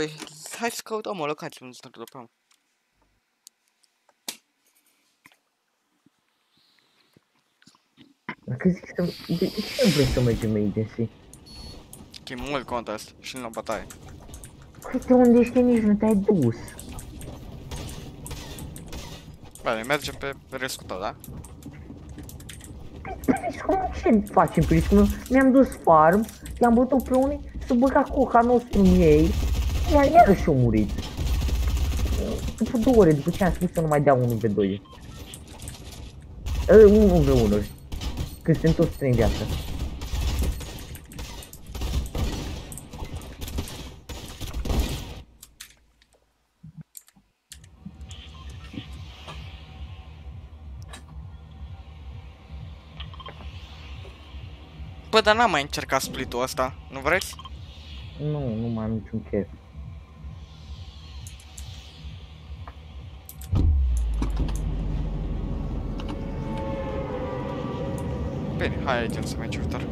Păi, hai să căutăm o locație unde să ne dropăm. Dacă zic să... De, de ce nu vrei să mergem agency? Că e mult contest și nu la bătaie. Uite unde ești nici nu te-ai dus. Bine, mergem pe restul tău, da? Riscul ce facem pe riscul? Mi-am dus farm, i-am bătut pe unii, să băga coca nostru în ei, iar iarăși au murit. După două ore, după ce am spus să nu mai dea 1v2. 1 v 1 Când sunt toți trei în viață. Bă, dar n-am mai încercat split-ul ăsta, nu vreți? Nu, nu mai am niciun chef. Bine, hai aici să mergi viitor.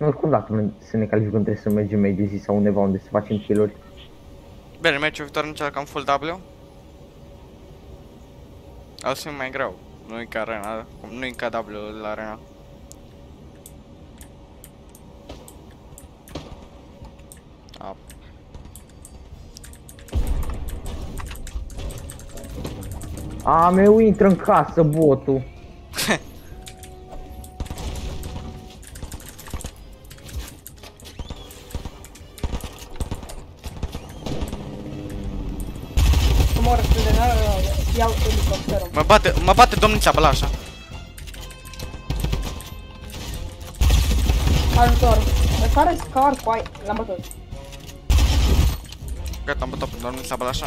Oricum dacă ne- să ne calificăm trebuie să mergem mai zi sau undeva unde să facem kill-uri. Bine, meciul viitor încercăm full W. O să fie mai greu. Nu e ca arena, nu e ca W la arena. A, meu intră în casă botul. Să mor de la iau elicopterul. mă bate, mă bate domnița pe la așa. Ajutor. Dar care scar cu ai? L-am bătut. Gata, am bătut pe domnița pe la așa.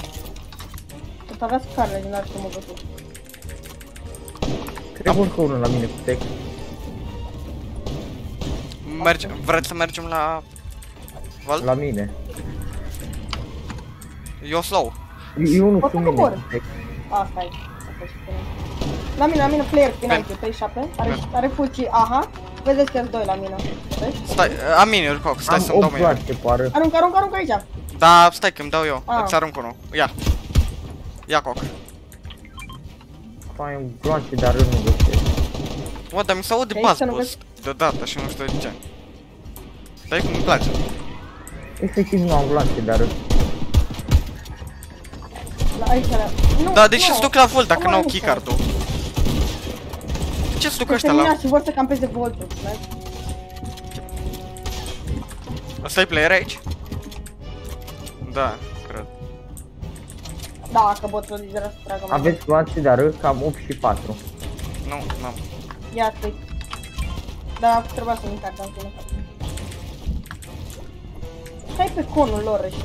Tot avea scar legendar și mă bătut. Cred că urcă unul la mine cu tech. Merge, vreți să mergem la... Val? La mine. Eu slow. E e unul Poate cu mine cobor. cu tech. Asta e. Asta e și bine. La mine, la mine, player penalty, 37. Are, are fuci, aha. Vedeți că doi la mine. Vezi? Stai, am miniuri, coc, stai Am să-mi dau 8 mie. gloanțe poară. Aruncă, aruncă, aruncă aici. Da, stai că îmi dau eu, Ah. îți arunc unul. Ia. Ia coc. Fai un gloanțe dar eu nu găsesc. Bă, dar mi se aude Aici buzz să nu boost deodată și nu știu de ce. Stai cum îmi place. Efectiv nu am gloanțe dar La aici, la... Nu, Da, deci nu. se duc la volt dacă Acum n-au nu keycard-ul. De ce se duc Că ăștia la... terminat și vor să campeze voltul. vezi? Ăsta e player aici? Da, cred. Da, că botul lidera să tragă mai aveți gloanțe dar cam 8 și 4. Nu, n-am. Ia stai. Da, trebuia să-mi încarc în tine. Stai pe conul lor ăștia.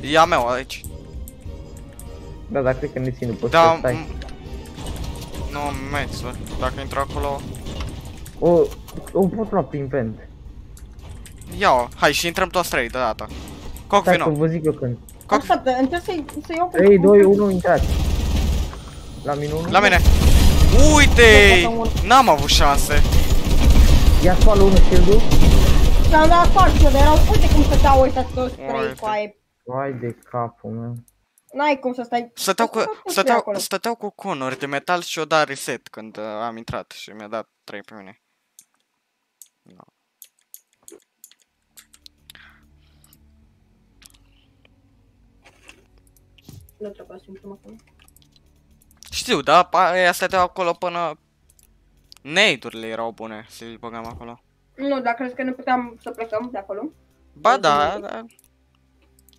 E a meu aici. Da, dar cred că ne țin după Da, să stai. m- nu am meci, bă. Dacă intru acolo... O, o pot lua prin vent. Ia-o, hai și intrăm toți trei deodată. Coc, Stai că vino. vă zic eu când. Coc, Așteaptă, încerc să-i să iau cu... 3, 2, 1, intrați. La mine 1. la mine. Uite! N-am avut șanse. Ia spală 1 shield-ul. Ți-am dat faci eu, dar erau... Uite cum stăteau ăștia toți trei Uite. cu aia. Vai de capul meu. N-ai cum să stai... Stăteau cu, Cum să stai stăteau, acolo? stăteau cu conuri de metal și o dat reset când uh, am intrat și mi-a dat 3 pe mine. Nu trebuie să intrăm acolo. Știu, da, pa- aia stăteau acolo până... Nade-urile erau bune să i băgam acolo. Nu, dar crezi că ne puteam să plecăm de acolo? Ba da, da,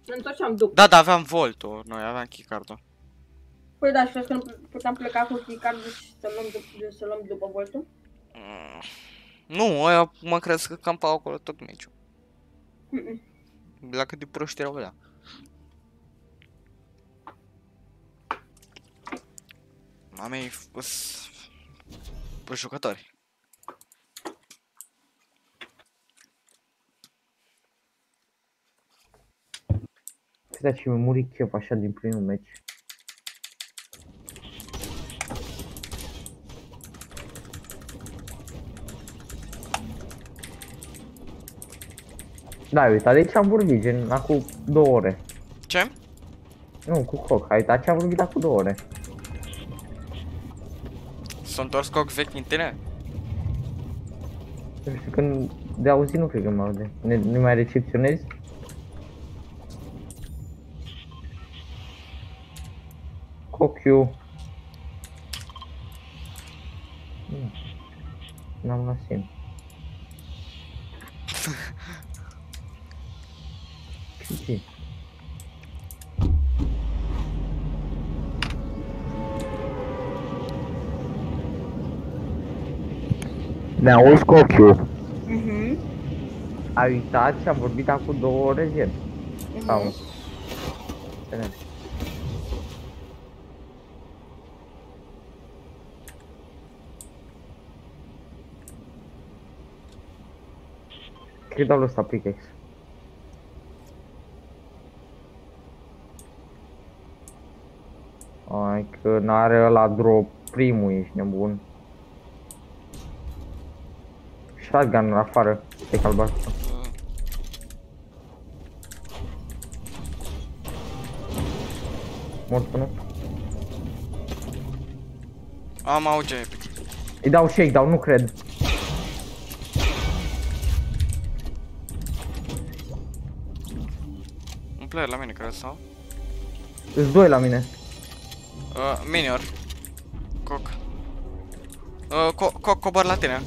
Ne întorceam după. da, da, aveam voltul, noi aveam keycard-ul. Păi da, și crezi că nu puteam pleca cu keycard și să luăm, dup- să luăm după voltul? Mm. Nu, ăia mă crezi că campau acolo tot meciul. Mm-mm. La cât de proști erau ălea. Mamei, îs... jucători. Da, și mi-a murit chef așa din primul meci. Da, uite, deci am vorbit, gen, acum două ore. Ce? Nu, cu Coc, ai uitat ce am vorbit acum două ore s-a întors coc vechi din tine? Păi nu când de auzit nu cred că mă aude. Ne, ne mai recepționezi? Cochiu. Hmm. N-am lăsit. Ne-a auzi copiul. Mhm. A uitat și am vorbit acum două ore gen. Sau... Mhm. Bine. Cred că dau lui ăsta pickaxe. Ai că n-are ăla drop primul, ești nebun. Shotgun afară, pe albastru. Mort până. Am auge epic. Îi dau shake, dau, nu cred. Un player la mine, cred, sau? Îs doi la mine. Uh, minior. Coc. Uh, co coc cobor la tine.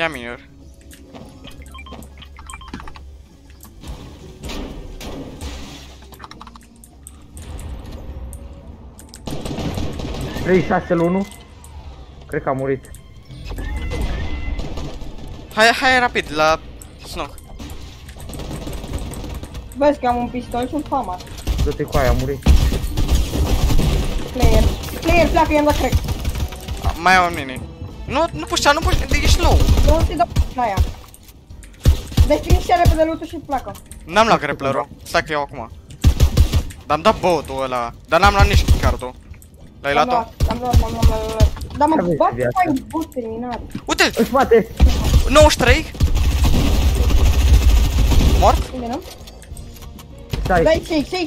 Ia minior. Trei șase l 1 Cred că a murit. Hai, hai rapid la snock. Vezi că am un pistol și un hammer. Du-te cu aia, a murit. Player. Player, pleacă, i-am dat crack. Mai am un mini. Nu, nu puștea, nu puștea, ești low. Nu te dau la aia. Deci finiște repede loot și pleacă. N-am luat grappler-ul. Stai că iau acum. Dar am dat botul ăla. Dar n-am luat nici cardul. L-ai L-am luat-o? luat, L-am luat, l-am luat, l-am luat. Dar Ce mă aveți bat de viață? mai bot terminat. Uite! În spate! 93! Mort? Unde nu? Stai! Dai 6, 6.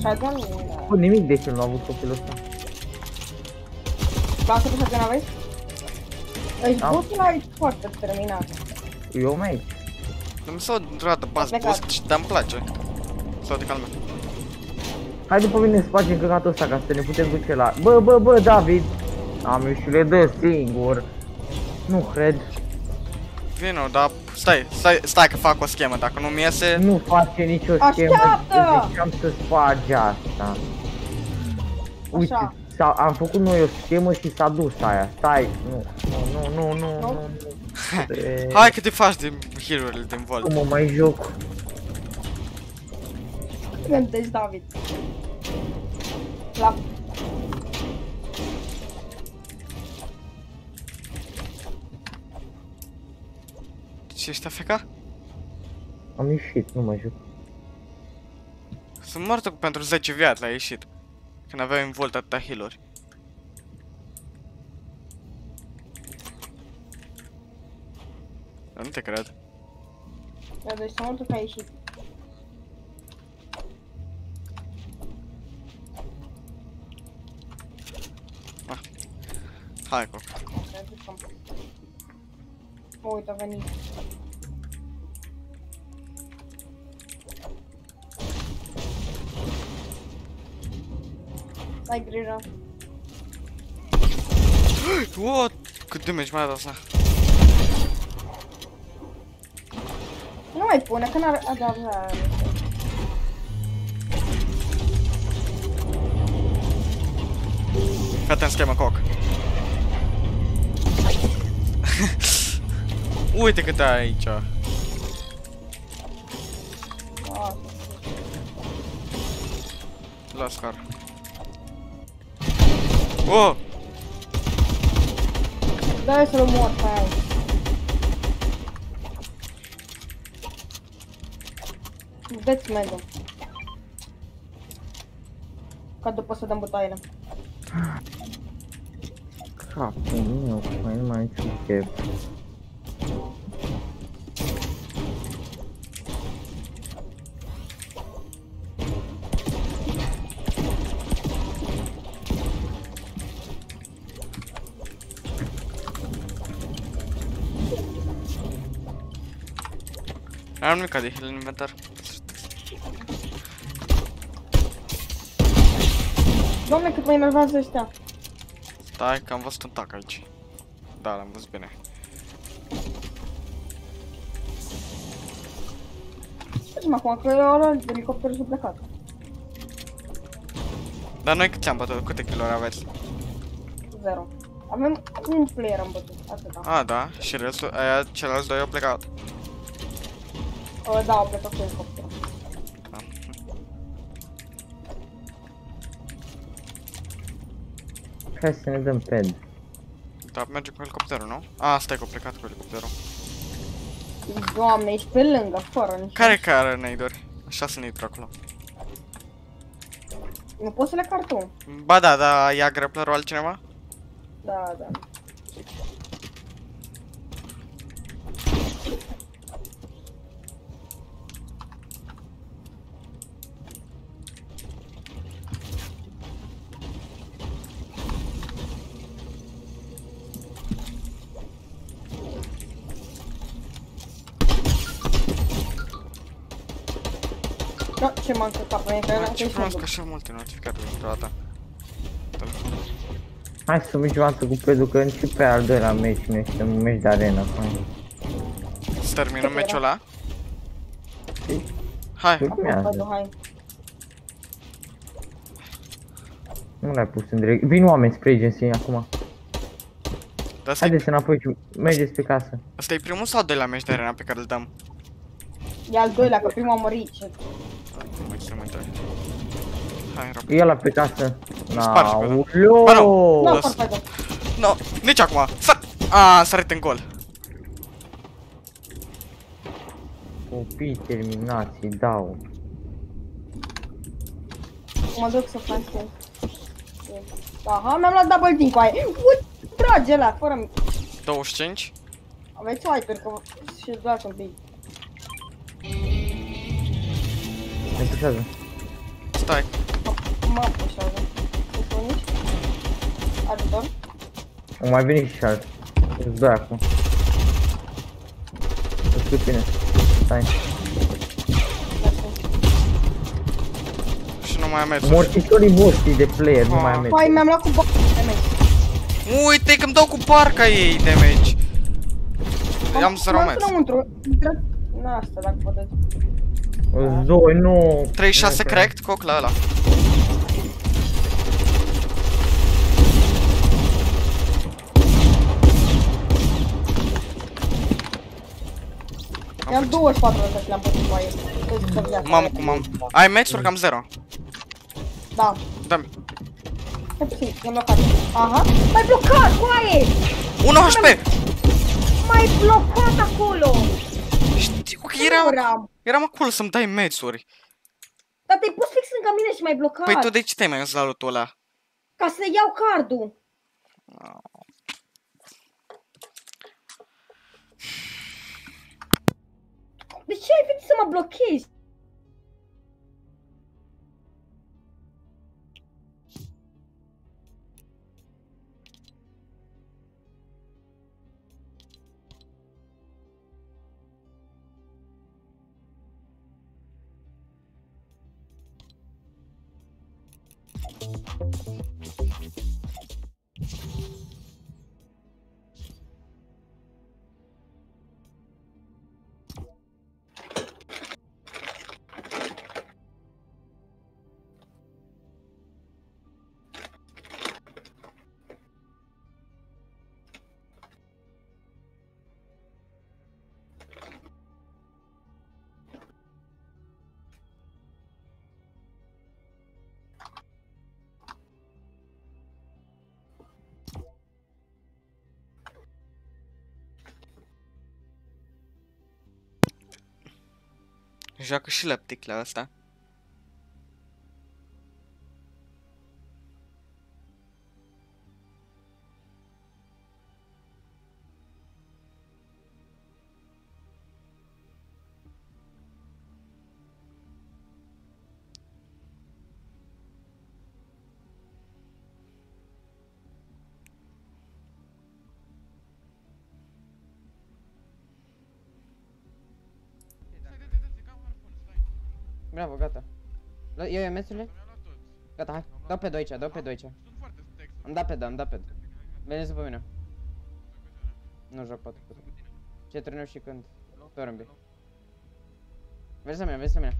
Shotgun? Bă, nimic de ce nu a avut copilul ăsta. Lasă pe shotgun aveți? Deci Am. botul ăla e foarte terminat. Eu mai Nu mi s-o durată bas Plecat. boost și dar îmi place. Sau de calme. Hai după mine să facem căcatul ăsta ca să ne putem duce la... Bă, bă, bă, David! Am eu și le dă singur. Nu cred. Vino, dar stai, stai, stai că fac o schemă, dacă nu-mi iese... Nu face nicio schemă. Așteaptă! Ziceam să spargi asta. Uite, Așa. s-a, am făcut noi o schemă și s-a dus aia. Stai, nu, nu, nu, nu, nu, nu. nu. Tre- Hai că te faci din hero-urile din Volt. Nu mă mai joc. Gândești, David. La... Ce ești afeca? Am ieșit, nu mă joc. Sunt moartă cu pentru 10 viați la ieșit. Când aveai în Volt atâtea heal-uri. Eu nu te cred. Da, deci să mă duc că ai ieșit. Hai, cu. Să ducem. Mă uit, a venit. Ai grijă. What? Cât damage mai a dat asta? Nu mai pune, că n-are... A, da, da. Fii atent, schemă coc. Uite cât ai aici. da. La scar. Oh! Da, să-l omor pe aia. Dă-ți medul. Ca după să dăm bătaile. Capul meu, mai nu mai am niciun chef. N-am nimic de heal în inventar. Doamne, cât mă enervează ăștia. Stai că am văzut un tac aici. Da, l-am văzut bine. Facem acum, că ăla elicopterul s-a plecat. Dar noi câți am bătut? Câte kill aveți? Zero. Avem un player am bătut, atâta. A, da, și restul, aia, ceilalți doi au plecat. Uh, da, au plecat cu elicopterul. Hai să ne dăm ped. Da, merge cu helicopterul, nu? A, stai că a plecat cu helicopterul. Doamne, ești pe lângă, fără nici... Care care neidori? Așa sunt neidori acolo. Nu poți să le car tu. Ba da, da, ia grapplerul altcineva? Da, da. Da, ce m-am încărcat pe mine, că Bă, era ce frumos că că așa multe notificări într-o dată. Telefonul. Hai să mici față cu pedul că și pe al doilea meci nu este un meci de arena. Hai. Să terminăm Cât meciul era? ăla? Hai, Urmează. Hai. Nu l-ai pus în direct. Vin oameni spre agency acum. dar asta Haideți înapoi și mergeți pe casă. Asta e primul sau al doilea meci de arena pe care îl dăm? E al doilea, că primul a murit. Ce- Mai să mă întreb. Hai, rapid. E ăla pe casă. Sparge pe ăla. Aoleo! Ba nu. Nu, Las. perfect. No, nici acum. Sar! A, a sărit în gol. Copii terminații, dau. Mă duc să fac stil. Aha, mi-am luat double team cu aia. Uite, trage ăla, fără mi... 25. Aveți wiper, că și doar un pic. Ne pușează. Stai. Mă pușează. Îți spunici? Ajutor? O mai veni și alt. Îți doi acum. Îți cu tine. Stai. Și nu mai am mers. Mortitorii voștri de player, nu Ah. mai am Păi, mi-am luat cu bani de meci. Uite că-mi dau cu parca ei damage. Am M-am 0 dus metri. înăuntru. Intră- Na, asta, dacă puteți. Zoi, nu. 36 cracked, coc la ăla. Mi-am 24 de și le-am putut cu aia. Deci, că viața Mamă aia. cum am. Ai match-uri cam 0. Da. Dă-mi. Hai puțin, i-am blocat. Aha. M-ai blocat, coaie! 1 HP! M-ai blocat acolo! Știu că eram, Eram. eram acolo să-mi dai match-uri. Dar te-ai pus fix lângă mine și m-ai blocat. Păi tu de ce te-ai mai dus la lotul ăla? Ca să iau cardul. De ce ai venit să mă blochezi? Joacă și leptic la asta. Bravo, gata. La- Iau MS-urile? Gata, hai. Dau pe 2 aici, dau pe 2 aici. Sunt foarte text. Am dat pe da, am dat pe da. Veniți după mine. Nu joc 4 Ce turneu și când? Tornby. Vezi la mine, vezi la mine.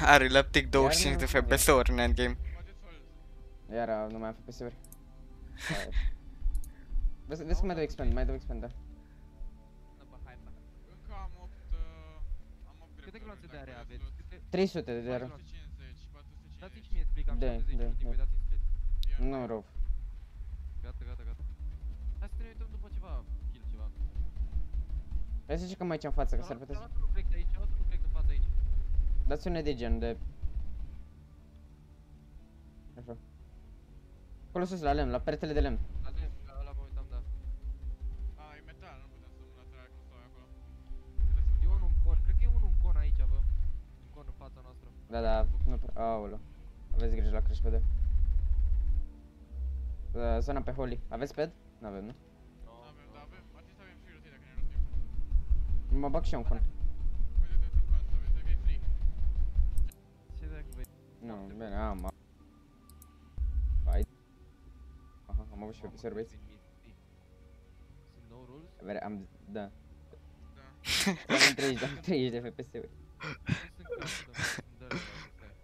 Are la pic 25 de Iar nu- FPS-uri în endgame. Faceți hold. Iar nu mai am FPS-uri. Hai. Vezi, vezi cum mai dau expand, mai dau expand, da. Câte gloanțe de are aveți? Câte... 300 de zero. 450, 450. Dați-mi și mie split, am Da, 70 da, ultimii, da. voi dați-mi split. Nu, rău. Gata, gata, gata. Hai să ne uităm după ceva kill, ceva. Hai să zicem aici în față, că s-ar putea să... Cealaltă nu plec de aici, cealaltă nu plec în față aici. Dați un de gen de... Așa. Acolo sus, la lemn, la peretele de lemn. Fața noastră. Da, da, nu prea... Aoleu. Aveți grijă la creșpede. Uh, zona pe Holly. Aveți ped? Nu avem, nu? Nu avem, dar avem, atât avem și rotii dacă ne rotim. Mă bag și eu în con. Uite-te într-un con să vezi, dacă e free. Ce dacă vei? Nu, bine, am. am. Hai. Aha, am avut și pe PC băieți. Sunt no rules? Vere, am, da. Da. Am 30, am 30 de FPS-uri. Nu sunt gata, da. Dă-le, da, stai,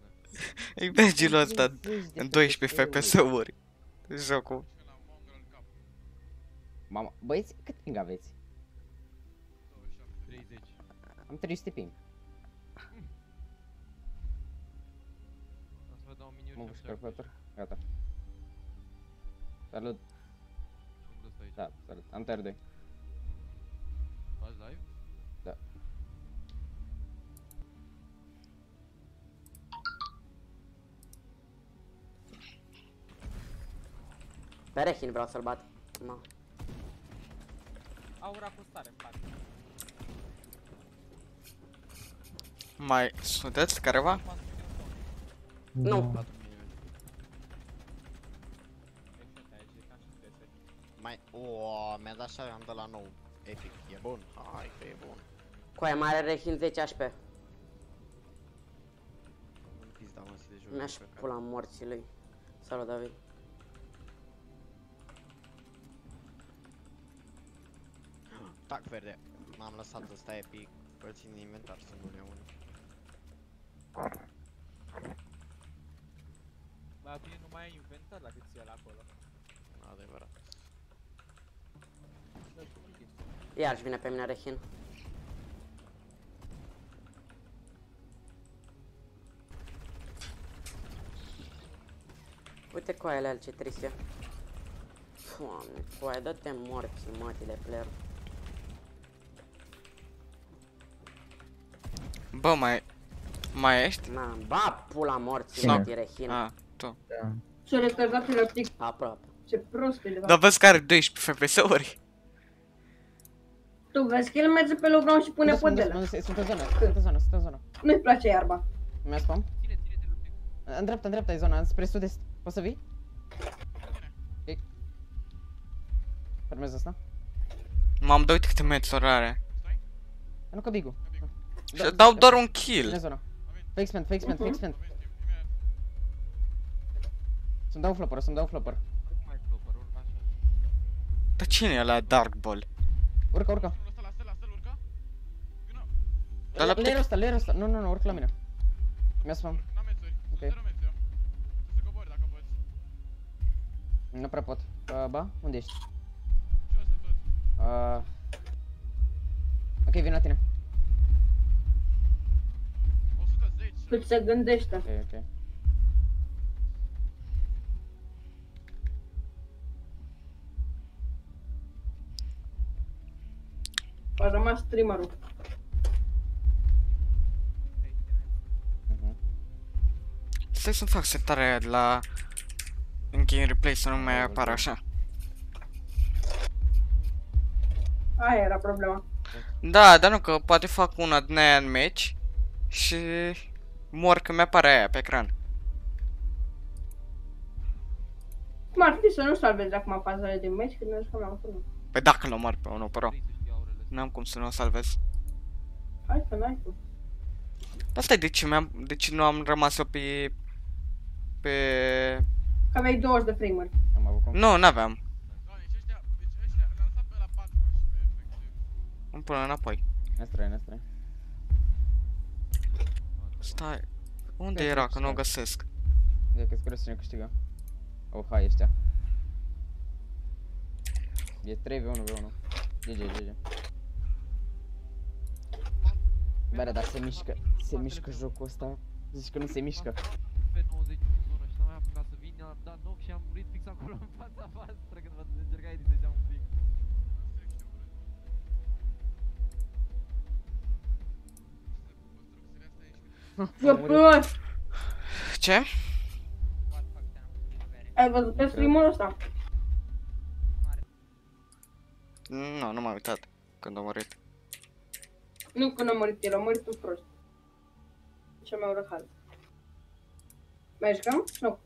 da. E badge-ul ăsta 30 de în 12 FPS-uri. Jocul. Și la Mongrel Cup, Mama, băieți, cât ping aveți? 27. 30. Am 300 ping. O să vă dau un miniuri Mă și văd și am calculator. Gata. Salut. Sunt ăsta aici. Da, salut. Am TR2. Pe Rehin vreau să-l bat. Ma. Aura cu stare în față. Mai sunteți careva? Nu. Mai... O, mi-a dat și am de la nou. Epic, e bun? Hai că e bun. Coaia mare Rehin 10 HP. În pizda mă, de joc. Mi-aș pula morții lui. Salut David. Tac verde. M-am lăsat ăsta epic. Îl țin în inventar să nu-l iau unul. Ba bine, nu mai ai inventar la cât ți el acolo. Adevărat. Iarăși vine pe mine Rehin. Uite coaiele al ce triste. Doamne, coaie, dă-te morții, mătile, player. Bă, mai... Mai ești? Na, ba, pula morții, Cine? mătii Rehin. Ah, tu. Da. Și-o retardat la pic. Aproape. Ce prost e de Dar fapt. vezi că are 12 FPS-uri. Tu vezi că el merge pe low ground și pune Mă dus, mă podele. dus, Sunt în zonă, sunt în zonă, sunt în zonă. Nu-i place iarba. Mi-a spam? Ține, ține de lupic. În dreapta, în dreapta e zona, spre sud-est. Poți să vii? Ok. Fermez asta? M-am dat uite câte metri are. Nu că bigu. Și dau doar un Vine kill. zona. Fake expand, fake expand, fake expand. Să-mi dau flopper, să-mi dau flopper. Mai flopper, ur- așa. Dar cine e la Dark Ball? Urcă, urcă. Ăsta la stel, la stel urca? Vină, Dar la Layer ăsta, layer ăsta. Nu, nu, nu, urcă la mine. Mi-a spam. n-am mețuri. Sunt Ok. zero mețuri eu. Tu să cobori dacă poți. Nu prea pot. Uh, ba, unde ești? Și eu sunt tot. Uh... Ok, vin la tine. Cât se gândește. Ok, ok. A rămas streamerul. Mhm. Stai să-mi fac setarea de la Engine Replay să nu mai apară așa. Aia era problema. Da, dar nu că poate fac una din aia în match și mor că mi-apare aia pe ecran. Cum ar fi să nu salvezi acum fazele din meci când ne jucăm la un turn? Păi dacă nu mor pe unul pro, Vrei să știi aurele astea. n-am cum să nu o salvez. Hai că n-ai tu. Asta e de ce, mi-am, de ce nu am rămas eu pe... Pe... Că aveai 20 de frame-uri. Am avut cum? Nu, n-aveam. Doamne, și ăștia, deci ăștia le-a lăsat Stai. Unde Cred era? că Că nu o stai. găsesc. E că curios cine câștigă. Oh, hai ăștia. E 3v1v1. GG, GG. Bă, dar se mișcă, se mișcă jocul ăsta. Zici că nu se mișcă. Pe 90 în zonă și n-am mai apucat să vin, i-am dat knock și am murit fix acolo în fața voastră când vă încercai să deja un pic. Eu prost! Ce? Ai văzut pe stream-ul ăsta? Nu, nu m-am uitat când am murit. Nu că n-a murit el, a murit un prost. Cel mai urât hal. Mai jucăm? Nu.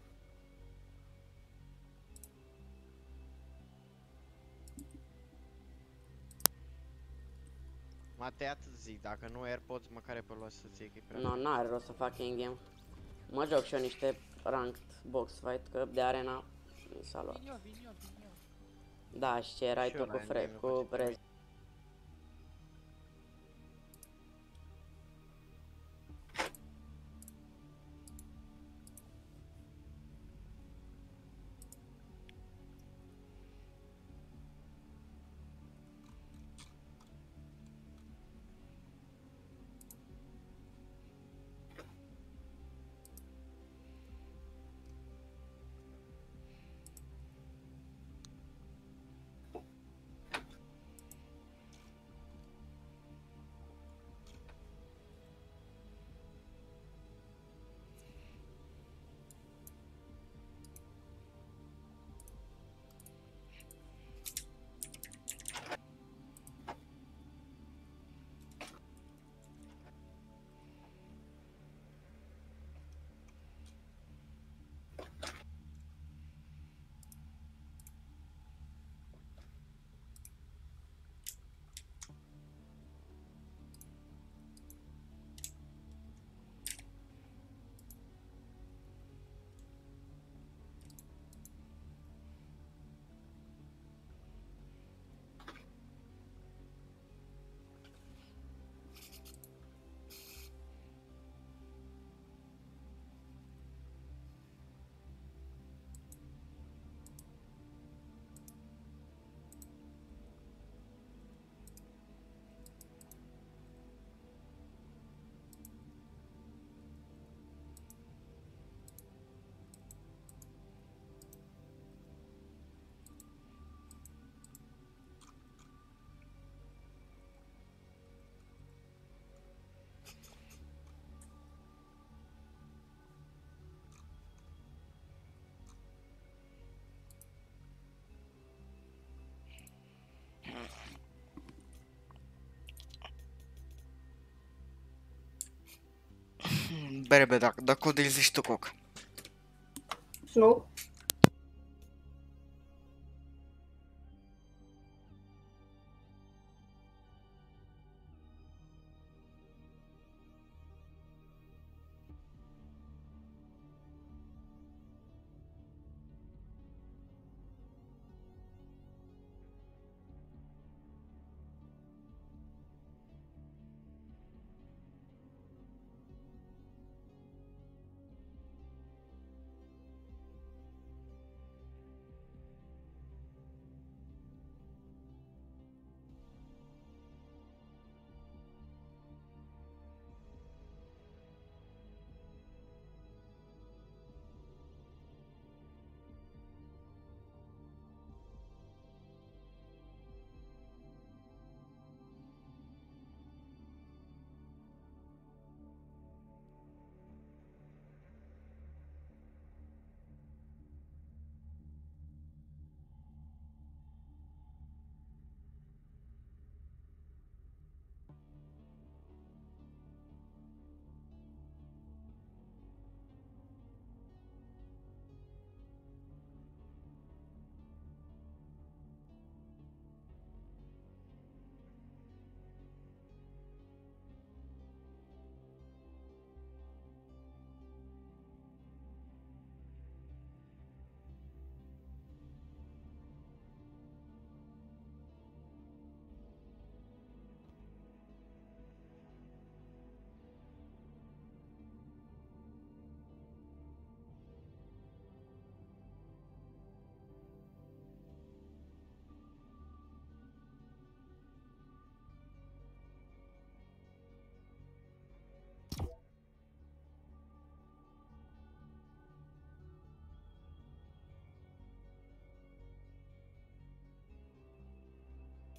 Matei atât zic, dacă nu AirPods, măcar pe luat să-ți iei că e prea Nu, n-are rost să fac in-game. Mă joc și eu niște ranked box fight, că de arena mi s-a luat. Vin eu, vin eu, vin eu. Da, și ce erai Și tu eu cu la fre, endgame nu cu face Rez. Berebe, dacă, dacă o de zici tu, Coc. Nu.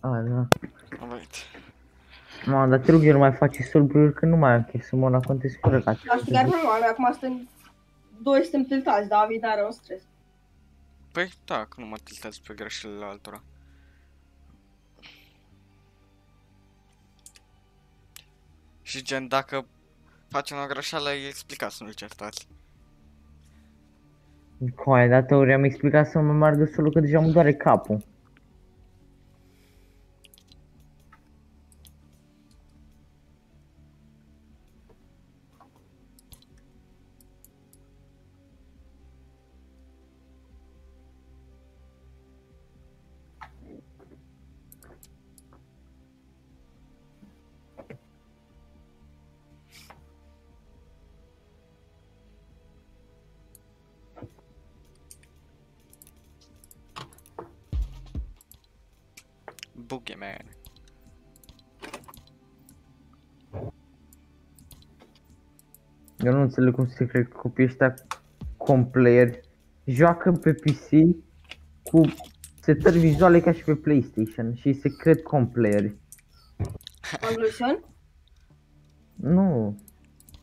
A, da. Wait. Mă, dar te rog, eu nu mai faci solbruri că nu mai am chef să mă la contest fără ca Dar știi care e problema? Noi acum suntem... Doi suntem tiltați, David are un stres. Păi da, că nu mă tiltez pe greșelile altora. Și gen, dacă facem o greșeală, îi explicați, nu-l certați. Coaie, dar teoria am explicat să mă meargă solo că deja mă doare capul. Înțeleg cum se cred că copiii ăștia complayeri joacă pe PC cu setări vizuale ca și pe PlayStation și se cred complayeri. Anglusion? Nu,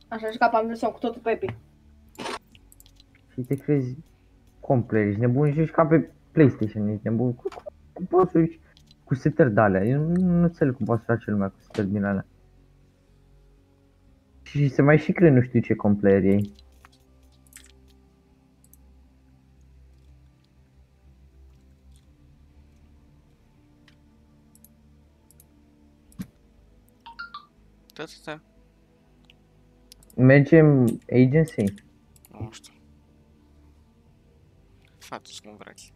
Așa și ca pe Anglusion cu totul pe Epic. și te crezi complayeri, ești nebun și joci ca pe PlayStation, ești nebun cu, cu, cu poți să joci cu setări de alea. Eu nu, nu înțeleg cum poate să face lumea cu setări din alea. Și se mai și cred nu știu ce complayeri ei. Da, da, da. Mergem agency? Nu știu. Faceți cum vreți.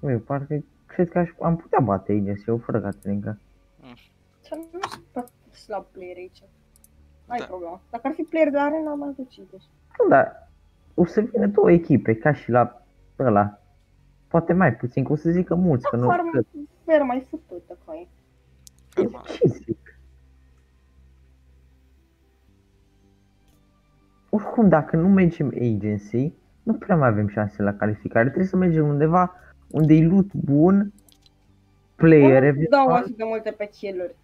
Ui, parcă cred că aș, am putea bate agency eu fără Caterinca. Să nu sunt prea slab player aici. Ai Da. problema. Dacă ar fi player de arena, am mai decide. Nu, dar o să vină două echipe, ca și la ăla. Poate mai puțin, că o să zică mulți, că nu... Dar că- era mai fătută ca e. Normal. Ce zic? Oricum, dacă nu mergem agency, nu prea mai avem șanse la calificare. Trebuie să mergem undeva unde e loot bun, player, Dau eventual. atât de multe pe kill-uri.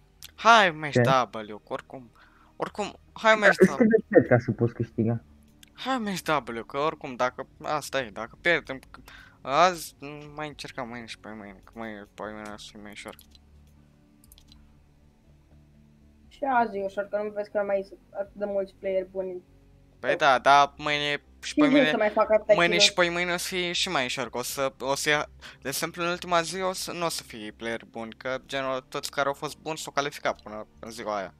Hai, mergi Ce? W, că oricum... Oricum, hai mergi Îți W. trebuie pet ca să poți câștiga. Hai mergi W, că oricum dacă... Asta e, dacă pierdem... Azi mm, mai încercăm mâine și pe mâine, că mâine, pe mâine o să fie mai ușor. Și azi e ușor, că nu vezi că mai sunt atât de mulți player buni. Păi da, da, mâine și Și pe vin mâine... să mai fac atâtea Mâine și kill-uri. pe mâine o să fie și mai ușor, că o să, o să ia, de exemplu, în ultima zi o să, nu o să fie player bun, că genul toți care au fost buni s-au calificat până în ziua aia.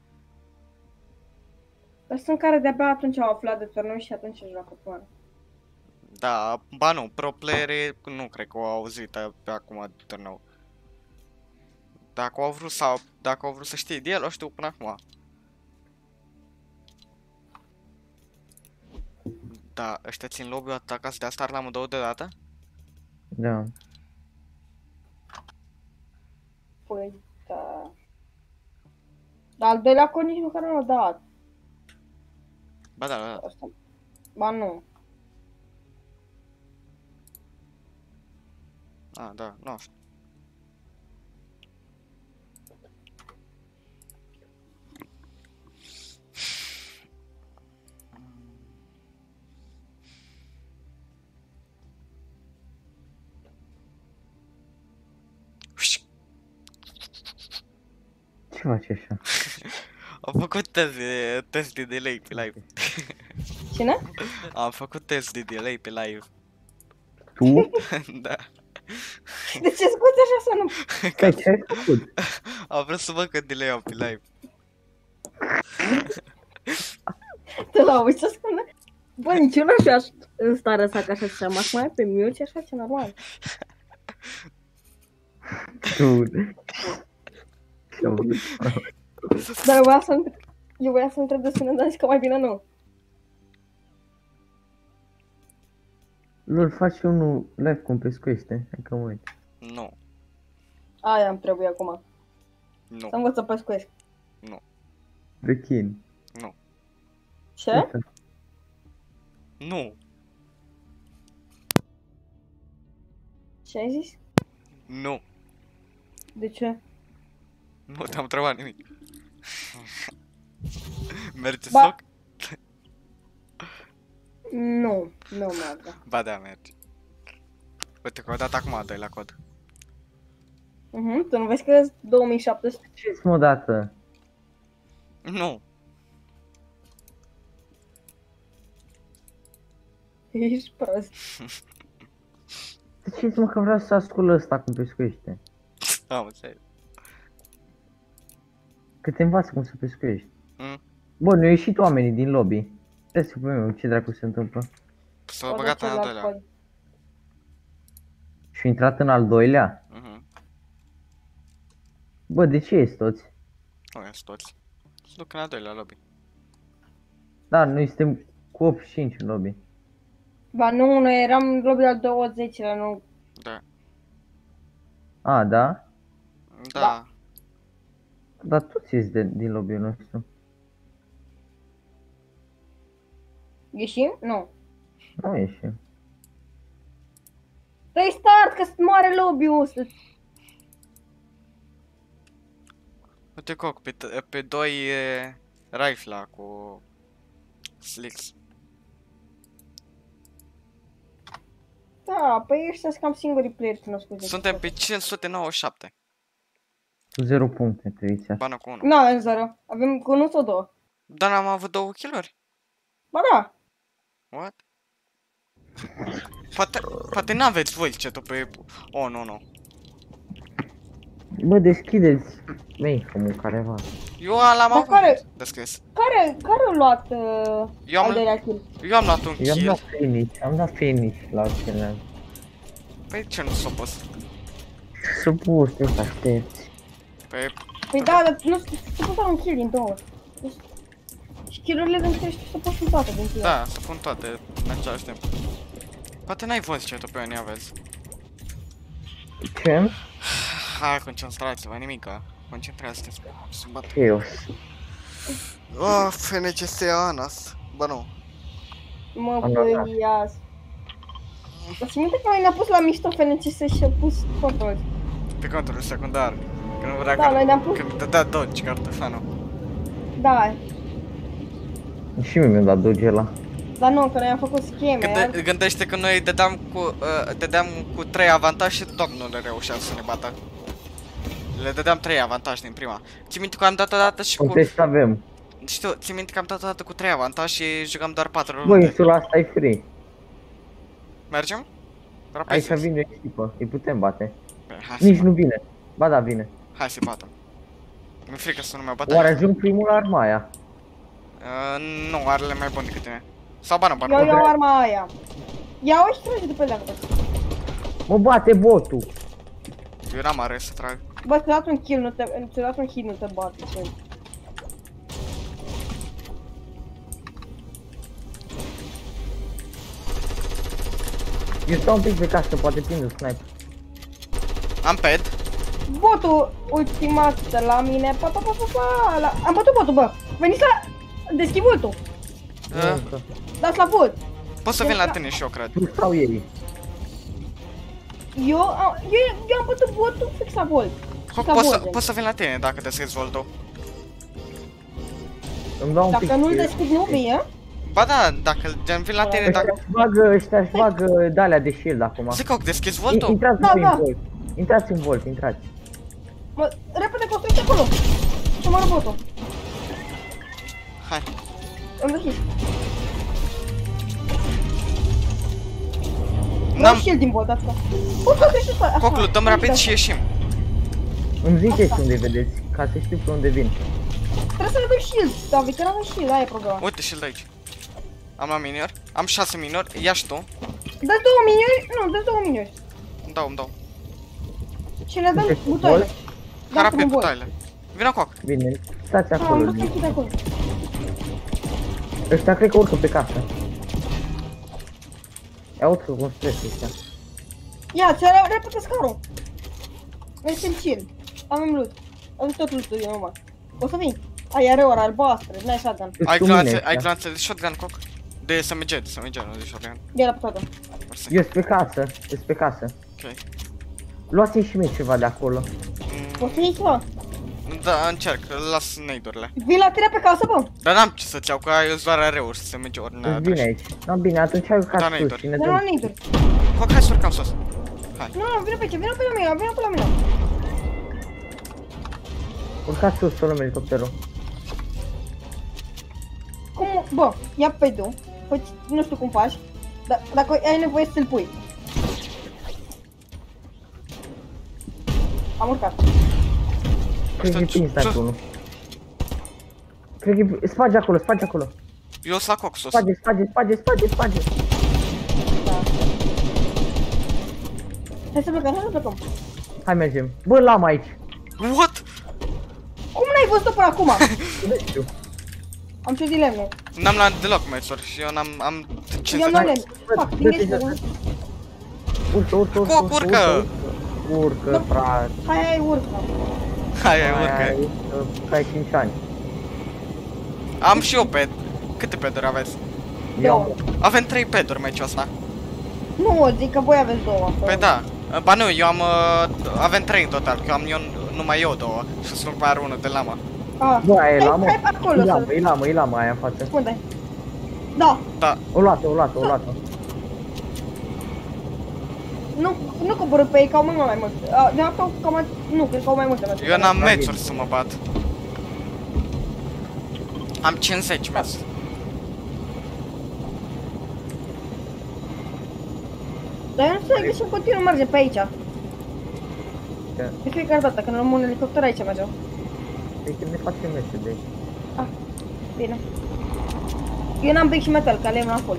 Dar sunt care de-abia atunci au aflat de turnul și atunci își joacă până. Da, ba nu, pro playerii nu cred că au auzit uh, pe acum de turneu. Dacă au vrut sau dacă au vrut să știe de el, o știu până acum. Da, ăștia țin lobby-ul atât acasă de asta ar la amândouă deodată? Da. Păi, da. Dar al doilea cod nici măcar nu l-a dat. Ba da, da, da. Asta. Ba nu. Ah, da, nu știu. Ce faci așa? Am făcut test de, test de delay pe live. Cine? Am făcut test de delay pe live. Tu? da. De ce scoți așa să nu... Păi, ce ai făcut? Am vrut să văd cât delay am pe live. Te la uiți să spune? Bă, nici eu n-aș fi aș- în stare să fac așa ceva. M-aș mai pe mute și așa ce normal. Tu... Ce-au Dar eu voiam să întreb... Eu voiam să întreb de sună, dar zic că mai bine nu. Lol, faci unul live cum pescuiește. Hai că mă uit. Nu, Aia îmi trebuie acum. nu, Să învăț să pescuiesc. Rechin. Ce? nu. Ce ai zis? Nu, De ce? Nu te-am întrebat nimic. Merge Ba- soc? Nu, nu merge. Ba da, merge. Uite că o dat acum a doilea cod. Mhm, tu nu vezi că 2017? Ce mă dată? Nu, Ești prost. De ce mă că vreau să ascult ăsta cum pescuiește? am înțeles. Că te învață cum să pescuiești. Mm. Bun, au ieșit oamenii din lobby. Trebuie să vedem ce dracu se întâmplă. S-a O băgat în duce al la doilea. cod. Și intrat în al doilea? Mhm. Bă, de ce ești toți? Nu, ia toți. Se duc în al doilea lobby. Da, noi suntem cu 85 în lobby. Ba nu, noi eram în lobby al 20-lea, nu. Da. A, da? Da. Dar toți ești de, din lobby-ul nostru. Ieșim? Nu. Nu ieșim. Restart, că moare lobby-ul ăsta. Uite coc, pe, t- pe doi e rifla cu slicks. Da, păi ăștia sunt cam singurii player cunoscuți. Suntem pe 597. Cu 0 puncte trebuie să Bană cu 1. Nu avem zero. Avem cu unul sau două. Dar n-am avut două kill-uri. Ba da. What? Poate, poate n-aveți voi ce pe... Oh, nu, nu. Bă, deschideți mainframe-ul careva. Eu l-am Dar avut care- deschis. Care, care a luat uh, Eu am, al doilea kill? eu am luat un Eu am kill. dat finish, am dat finish la celălalt. Păi ce nu s-a pus? Să pus, te să aștepți. Păi, Păi da, dar nu se pot un kill din două. Deci, Și kill-urile din trei să pot fi toate din kill. da, să pun toate în același timp. Poate n-ai văzut ce pe unii aveți. Ce? Hai, concentrați-vă, nimica. Concentrați-te să bat. Chaos. Oh, FNCS Anas. Bă, nu. Mă Am dat. băias. Dar ți minte că noi ne-am pus la mișto FNCS și a pus control. Pe control secundar. Că nu vrea Da, noi ne-am că, pus, că mi dădea dodge cartofanul. da. Și mie mi-a dat doge ăla. Dar nu, că noi am făcut scheme. Gânde- gândește că noi dădeam cu, uh, dădeam cu 3 avantaj și tot nu le reușeam să ne bată. Le dădeam 3 avantaj din prima. Ți minte că am dat odată și cu... Contest avem. Știu, ți minte că am dat odată cu 3 avantaj și jucam doar 4 Bă, runde. insula asta e free. Mergem? Rapid. Aici vine o echipă, îi putem bate. Bine, hai să Nici bat- nu vine. Ba da, vine. Hai să batem. Mi-e frică să nu mai bată. Oare ajung primul la armaia? Uh, nu, are le mai bun decât tine. Sau bană, bană. Eu bană. iau arma aia. Ia-o și trage după leagă. Mă bate botul. Eu n-am are să trag. Bă, ți-a dat un kill, nu te, ți-a dat un hit, nu te bate. Ce? Eu stau un pic pe casă, poate prinde sniper. Am ped. Botul ultimat de la mine. Pa, pa, pa, pa, pa. La... Am bătut botul, bă. Veniți la... Deschid botul. Uh, Dați la vot. pot să vin la tine și eu, cred. Tu stau ei. Eu, am- eu, eu am bătut botul fix la volt. Po- Ca Pot să, voce. pot să vin la tine dacă deschizi voltul. Îmi dau un pic. Dacă nu-l de- deschid, nu vii, a? Ba da, dacă gen vin la tine, Ăștia dacă... își bagă, ăștia își bagă de-alea de shield acum. Zic că deschizi I- voltul? Intrați Da, voi da. în volt. Intrați în volt, intrați. Mă, repede construiește acolo. Și mă botul. Hai. Am deschis. N-am N-am... shield din bot asta. Cum construiește asta? Așa. Coclu, dăm rapid și ieșim. Îmi ziceți unde vedeți, ca să știu pe unde vin. Trebuie să le dăm shield, David, că n-avem shield, aia e problema. Uite și-l de aici. Am la miniori. Am 6 miniori. Ia și tu. Dă-ți două miniori, nu, dă-ți două miniori. Îmi dau, îmi dau. Și le dăm Uite, butoaile. Hai Da, rapid cum voi. butoaile. Vino coc. Bine, stați Da, am acolo. dat închid acolo. Ăștia cred că urcă pe casă. Ia uite că construiesc ăștia. Ia, ți repede scarul. Noi suntem chill. Avem loot. Avem tot loot-ul din urmă. O să vin. Ai are ora albastră, n-ai shotgun. Sunt Ai cu mine glanțe, ai ăștia. glanțe de shotgun, coc? De SMG, de SMG, nu de shotgun. Ia la pe toată. Mersi. Eu sunt pe casă, sunt pe casă. Ok. Luați-mi și mie ceva de acolo. Poți să iei ceva? Da, încerc, las neidurile. Vin la tine pe casă, bă. Dar n-am ce să-ți iau, că ai doar areuri să se merge ori Îți n vine aici. No, bine, atunci ai Da, urcat n-ai sus doar. și ne Nu, nu, dăm. niduri. Foc, hai să urcăm sus. Nu, nu, vină pe ce, vină pe la mine, vină pe la mine. Urcați sus, să luăm elicopterul. Cum, bă, ia pe tu, faci, nu știu cum faci, dar dacă ai nevoie să-l pui. Am urcat. Cred că e Ăsta- prins ce- dacă unul. Cred că e... Spage acolo, spage acolo. Eu sunt la coc sus. Spage, spage, spage, spage, spage. Da. Hai să plecăm, hai să plecăm. Hai mergem. Bă, l-am aici. What? Cum n-ai văzut-o până acum? Nu știu. Am și lemne. N-am luat deloc mețuri și eu n-am... am Eu 50 am luat lemne. Fac, Dă-te vine jos. să Urcă, urcă, urcă, Coc, urcă, urcă. urcă. Urcă, frate. Hai, hai, urcă. Hai, hai, Hai, urcă. hai, Că ai 5 ani. Am și eu ped. Câte peduri aveți? Eu Două. Avem 3 peduri meciul ăsta. Nu, zic că voi aveți două. Păi da. Ba nu, eu am... Uh, avem 3 în total, că eu am eu, numai eu două. Și sunt mai are unul de lama. Ah. Bă, aia e Hai- la mă. Hai pe acolo E la să... mă, e la mă, e la mă aia în față. Unde? Da, Da. O luat-o, o luat-o, o luat-o. Nu, nu coborâ pe ei, că au mult mai mult. Ah, De fapt, au cam mai... Nu, cred că au mai multe metri. Eu n-am Da, mețuri bine. să mă bat. Am 50 mețuri. Dar eu nu înțeleg de ce în continuu merge pe aici. Ce? De fiecare dată când luăm un elicopter aici mergem. Deci ne facem mese de aici. Ah, bine. Eu n-am brick și metal, că le-am la full.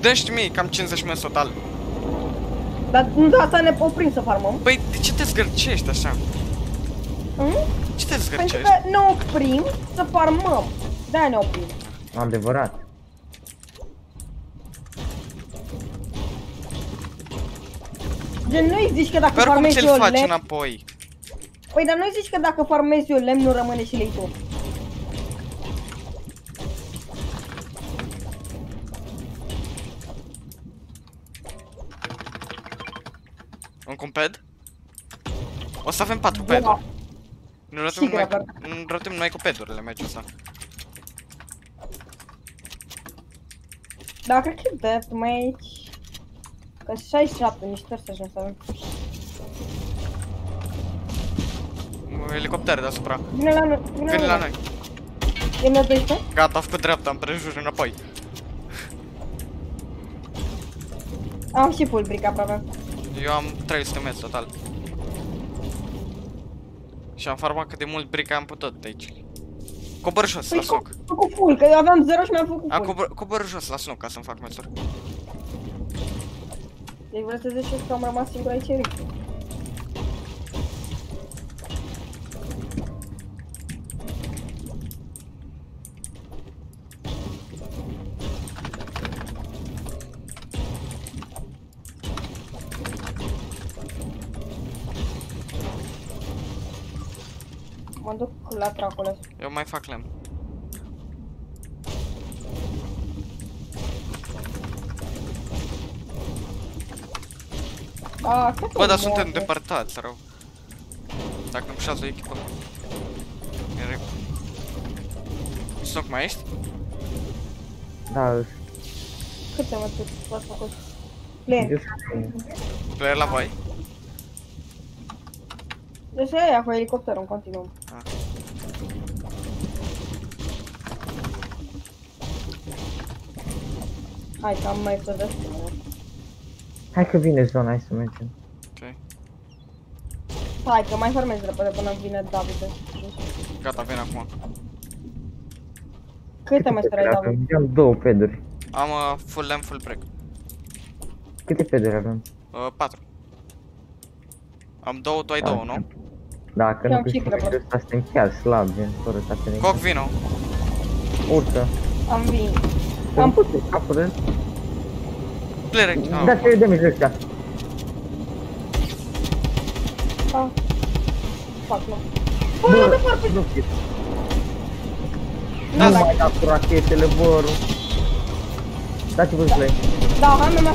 Deci mie, cam 50 meți total. Dar nu de asta ne oprim să farmăm. Păi, de ce te zgârcești așa? Mm? Ce te Pentru zgârcești? că ne oprim să farmăm. De-aia ne oprim. Adevărat. Gen, nu-i zici că dacă Pe oricum farmezi ți-l eu faci lemn... înapoi. Păi, dar nu-i zici că dacă farmezi eu lemn, nu rămâne și lei tu. Un cum ped? O să avem 4 Da. peduri. Nu Și rotim numai, grabber. nu rotim numai cu pedurile meciul ăsta. Dar cred că e dead, mai aici... Că 67, nici trebuie să ajung să avem. Un elicopter deasupra. Vine la noi, vine, Vine la noi. E ne 12? Gata, a făcut dreapta, împrejur înapoi. Am și full brick aproape. Eu am 300 metri total. Și am farmat cât de mult bric am putut de aici. Cobor jos, la Păi snoc. am făcut full, că eu aveam 0 și mi-am făcut Am full. cobor, cobor jos, la snoc, ca să-mi fac meturi. Deci vreau să zici că am rămas singur aici, Eric. La tracole. Eu mai fac lemn. A, cred că Bă, dar nu suntem e. depărtați, rău. Dacă îmi șați o echipă. E rip. Snoc mai ești? Da, Câte mă duc, v-ați făcut? Le. eu Player la voi? Deci aia cu elicopterul în continuu. Hai că am mai să Hai că vine zona, hai să mergem. Ok. Hai că mai farmez repede până vine David. Gata, vin acum. Câte mai ai David? avem? Eu am două peduri. Am uh, full lemn, full brick. Câte peduri avem? Uh, 4. Am două, tu ai două, nu? Dacă Eu nu am și câștigăm crăpăt. meciul ăsta, suntem chiar slabi, gen, fără catene. Coc, vino. Urcă. Am vin. Am putut capul de... Player, Da, oh. ce damage ăștia. Ah. Fac, nu. Bă, nu te fac pe... Nu știu. Da, Nu da. mai da cu rachetele, bă, ru. Dați vâzle. Da, hai mi-am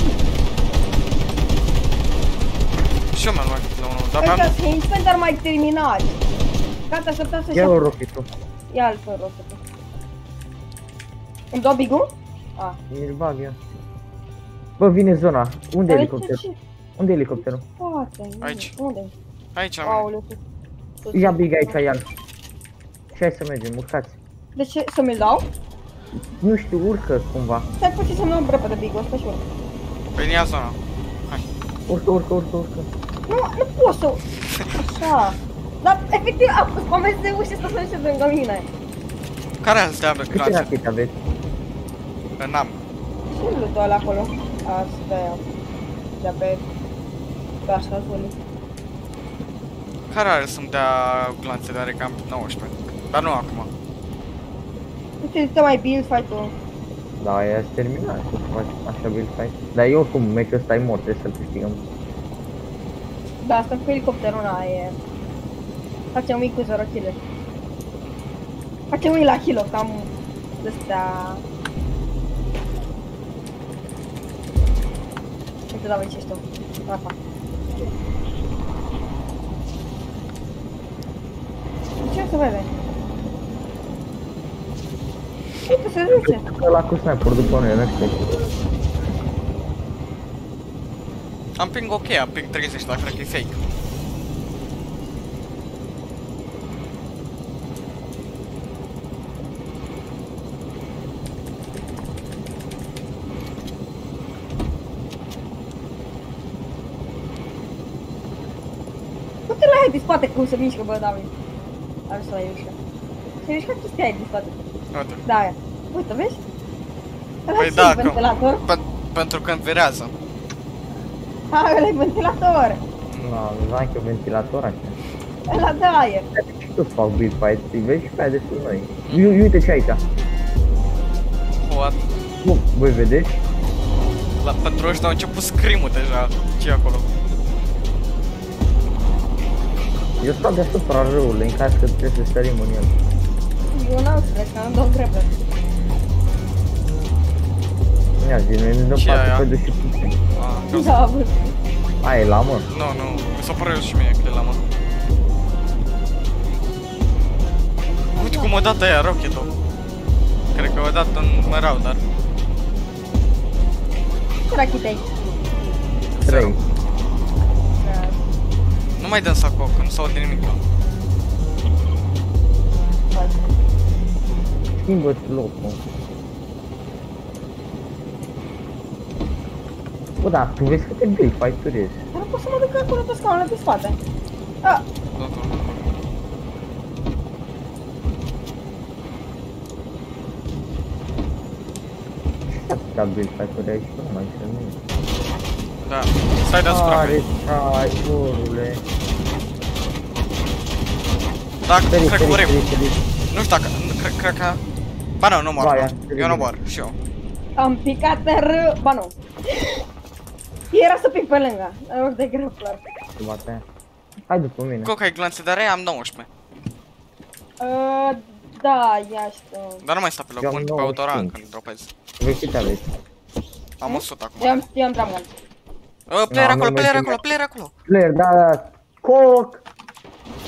Și eu mi-am luat la unul dar Ăștia mi-am... sunt Hinchman, dar mai terminat. Gata, așteptam să-și Ia ia... o rochetul. Ia altă rochetă. Îmi dau bigul? A. Îl bag eu. Bă, vine zona. Unde e Dar elicopterul? ce- ce- Unde e elicopterul? Poate, Aici. Unde? Aici la mine. Aoleu. ce- tot Ia ce- big aici, ia Și hai să mergem, urcați. De ce? Să mi-l dau? Nu știu, urcă cumva. Stai puțin să-mi dau repede bigul ăsta și urc. Păi ia zona. Urcă, urcă, urcă, urcă. Nu, nu pot să... Așa. Dar, efectiv, am pus pe de ușă să se duce lângă mine. Care astea avea Câte clanțe? rachete aveți? N-am. Ce lutul ăla acolo? Asta e. De pe... Pe așa, Zuli. Care are să-mi dea glanțe, dar are cam 19. Dar nu acum. Uite, te mai build fight-ul. Da, e ați terminat să faci așa build fight. Dar eu oricum, meciul ăsta e mort, trebuie să-l câștigăm. Da, asta cu elicopterul ăla e... Facem mic cu 0 kg. Facem mic la kilo, cam... Ăstea... Uite, da, vezi ce ești tu. Rafa. Ce se vede? Uite, se duce. Ăla cu sniper după noi, nu știu. Am ping ok, am ping 30, dar cred că e fake. Uite la aia din spate cum se mișcă, bă, David. Am să la mișcă. Se mișcă chestia aia din spate. Uite. Da, aia. Uite, vezi? Ăla Păi și da, că- ventilator. Pen- pentru că învirează. Ha, ăla e ventilator. Nu, nu am eu ventilator așa. Ăla de aer. Și toți fac build fight, îi vezi și pe aia destul noi. Ui- Uite ce aici. What? Nu, voi vedeți? La, pentru ăștia au început scream deja. ce acolo? Eu stau deasupra râului, în caz că trebuie să sărim în el. Eu n-am să că am două grebe. Ia zi, noi ne dăm patru pe duși puțin. Ah, da, bă. A, e lamă? Nu, nu, mi s-a părut și mie că e lamă. Uite cum a dat aia rocket-ul. Cred că a dat în rău, dar... Cât rachitei? 3 mai dăm saco, că nu s-aude nimic. Schimbă-ți locul. Bă, da, tu vezi câte build fight-uri ești. Dar nu pot să mă duc acolo pe scaunul de spate. Ah, Da, da. Atâta build fight-uri aici, nu mai știu nimic. Da. Stai deasupra Are mea. trai, borule. Da, Sări, cred că sări, murim. sări, sări. Nu știu dacă... Cred, cred că... Ba nu, nu mor. Ba, nu. ia, Eu nu bine. mor, și eu. am picat în râu. Ba nu. Era să pic pe lângă. În loc de grappler. Să bate aia. Hai după mine. Coca ai glanțe de rea, am 19. Uh, da, ia știu. Dar nu mai sta pe loc, Eu am mult pe 95. autoran când dropezi. Vezi câte aveți? Am 100 acum. Eu am, eu am drum gun. Uh, player Nu, acolo, nu player merge. acolo, player acolo. Player, da, da. Coc!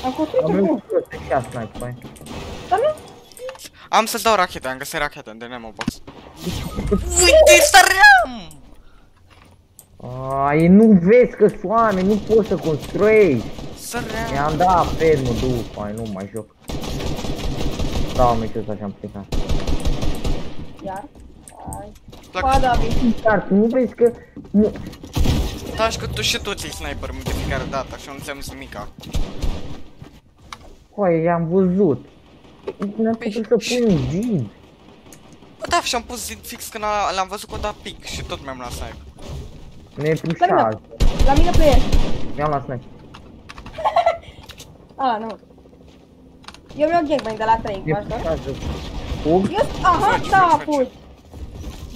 Am construit Am un reușit punct. să ia snipe, băi. Dar nu? Am să dau rachete, am găsit rachete de Nemo Box. Uite, săream! Ai, nu vezi că sunt oameni, nu poți să construiești. Săream! I-am dat fermă după, ai, nu mai joc. Da, meciul ăsta și-am plecat. Iar? Hai. Plac- Ba, da, bine. Dar tu nu vezi că... Nu, Da, și că tu și tu ții sniper de fiecare dată, așa nu înseamnă nimica. Coaie, i-am văzut. Ne-am Păi putut să și- pun un zid. Bă, da, și am pus zid fix când a- l-am văzut că o da pic și tot mi-am luat sniper. Ne pușează. La mine player. Mi-am luat snipe. Ah, nu. Eu mi-au gangbang de la 3, Ne cu ajutor. pușează. Fug? Eu, aha, Faci, da, faci, faci. fugi.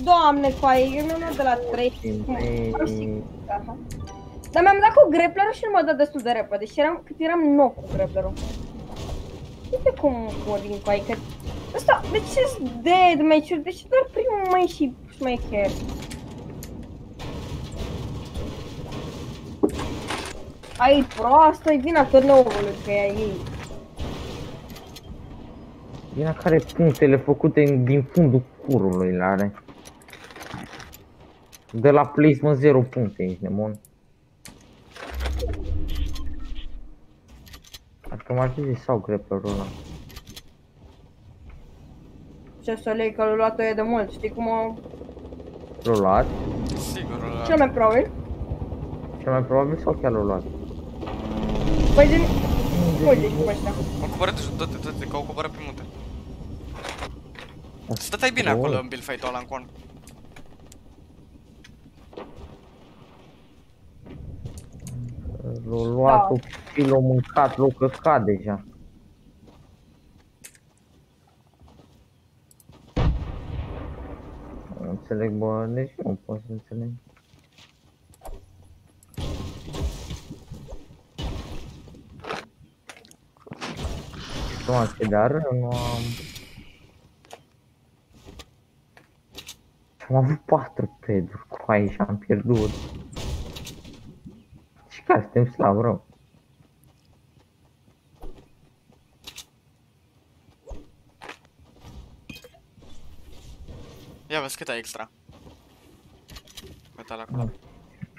Doamne, coaie, eu mi-am luat de la 3. Ei, Am sigur, aha. Dar mi-am dat cu grapplerul și nu m-a dat destul de repede și eram, cât eram nou cu grapplerul. Uite cum vorbim cu ai, că... Asta, de ce sunt dead match-uri? De ce doar primul mai și șmecher? Ai proastă, e vina turnover-ului că e ei. Vina care punctele făcute în- din fundul curului le are. De la placement 0 puncte, ești nebun. Adică m-ar fi zis sau greplerul ăla. Ce să lei că l-a luat ăia de mult, știi cum o... L-a luat? Sigur, ăla. Cel mai probabil. Cel mai probabil sau chiar l-a luat? Păi din... Uite cum ăștia. Au coborât de jos, toate, toate, că au coborât pe multe. Stăteai bine Bun. acolo în build fight-ul ăla în con. L-a luat Da. și l-a mâncat, l-a căcat deja. Nu înțeleg, bă, deci nu pot să înțeleg. Nu am dar nu am... Am avut patru peduri cu aici și am pierdut. Și care suntem slab rău. Ia vezi cât ai extra. Metal acolo.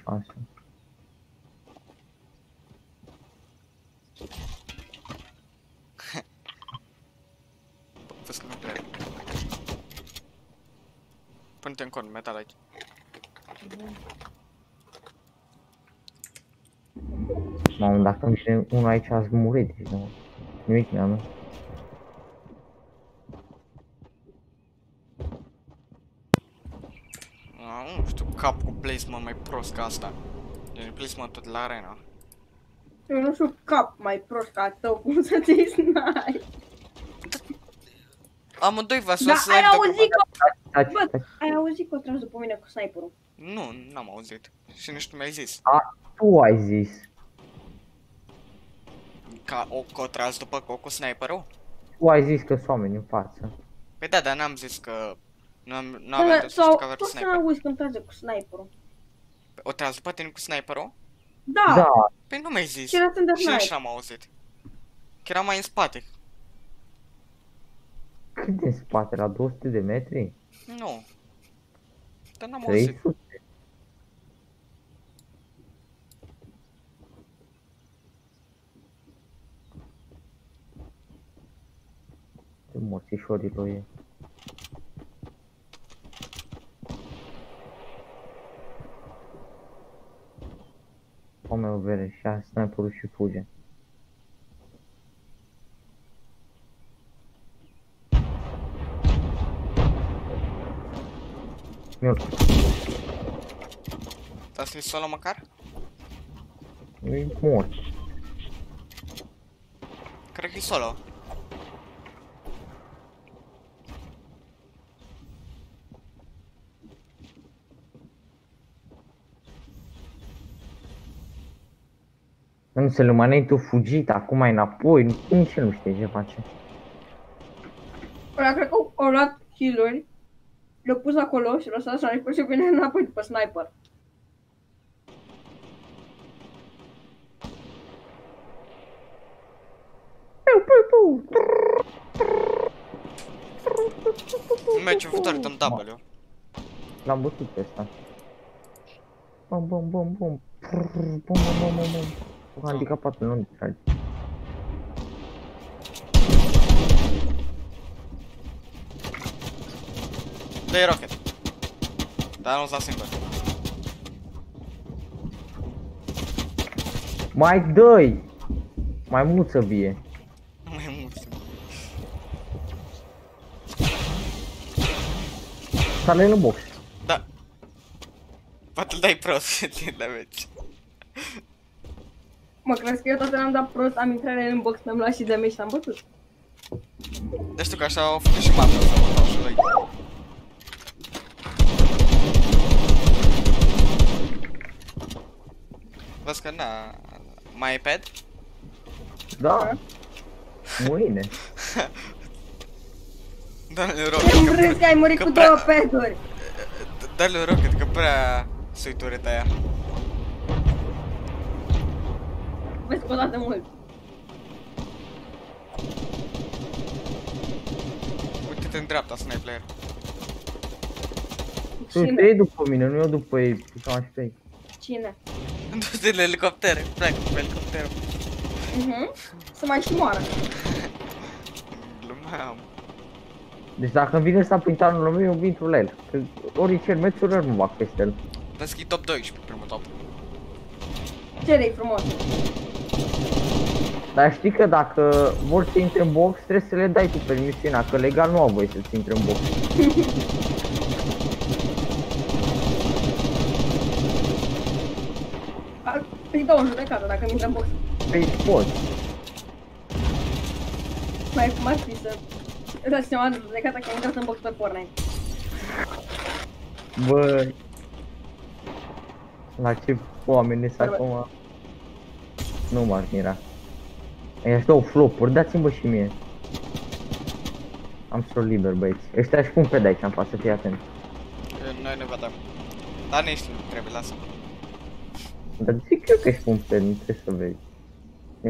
Așa. Vezi că nu cred. Pune-te în con, metal aici. Mamă, dacă îmi vine unul aici ați murit, deci nu. Nimic mi-am mers. Ah, nu știu, cap cu placement mai prost ca asta. Gen placement tot la arena. Eu nu știu cap mai prost ca tău, cum să te snai. Amândoi v-ați Da, luat ai snipe auzit că... Taci, Bă, taci. ai auzit că o tras după mine cu sniperul. Nu, n-am auzit. Și nici nu mi-ai zis. Tu ai zis. Ca o cotras după co cu sniperul? Tu ai zis că sunt oameni în față. Păi da, dar n-am zis că... Nu am, nu Da, aveam de să știu sau că avea tu să sniper. auzi când trage cu sniperul. O tras după tine cu sniperul? Da, Da, Păi nu mi-ai zis. și era în de Și nici sniper. n-am auzit. Că era mai în spate. cât de în spate, la 200 de metri? Nu. Dar n-am auzit. 300? Ce morțișorilor e. Ome o vere și a sniperul și fuge. Mi-l Ați fi solo măcar? e mort. Cred că e solo. Nu înțeleg, mă, tu fugit, acum ai înapoi, nu- nici el nu știe ce face. Ăla cred că au luat kill-uri, le-au pus acolo și l-au lăsat sniper și vine înapoi după sniper. În meciul viitor dăm W. L-am bătut pe ăsta. Bum, bum, bum, bum. Prrr, Bum, bum, bum, bum, bum. Cu handicapatul nu distrage. Dă-i rocket. Dar nu-ți la singur. Mai dă-i! Mai mult să vie. Mai mult. Sale în box. Da. Poate îl dai prost din damage. Mă, crezi că eu toată l-am dat prost, am intrat în box, mi-am luat și damage și am bătut. Deci știu că așa au făcut și mapă să mă dau și lui. Vezi că na... Mai e pad? Da. Mâine. Dă-le Am rocket, că, râs că ai murit că cu prea- două peduri. dă-le rocket, că prea sui tureta aia. O dată mult. Uite-te în dreapta, sniper. Tu Cine? te iei după mine, nu eu după ei, să mă pe ei. Cine? Du-te în elicopter, pleacă cu elicopterul. Mhm. Să mai și moară. Glumeam. Deci dacă îmi vine sapitanul meu, eu intru la el. Că orice meciuri nu fac peste el. Deschid top 12 primul top. Ce de frumos. Dar știi că dacă vor să intre în box, trebuie să le dai tu permisiunea, că legal nu au voie să-ți intre în box. Ar- Îi dau o judecată dacă mi intră în box. Păi poți. Mai cum ar fi să... Îți dați seama de judecata că ai intrat în box pe Fortnite. Băi. La ce oameni sunt acum. Nu m-ar mira. Ăia dau flopuri, dați-mi bă și mie. Am sol liber băieți. Ăștia își pun pe de aici în față, fii atent. Noi ne vedem. Dar nici nu trebuie, lasă. Dar zic eu că își pun pe, nu trebuie să vezi.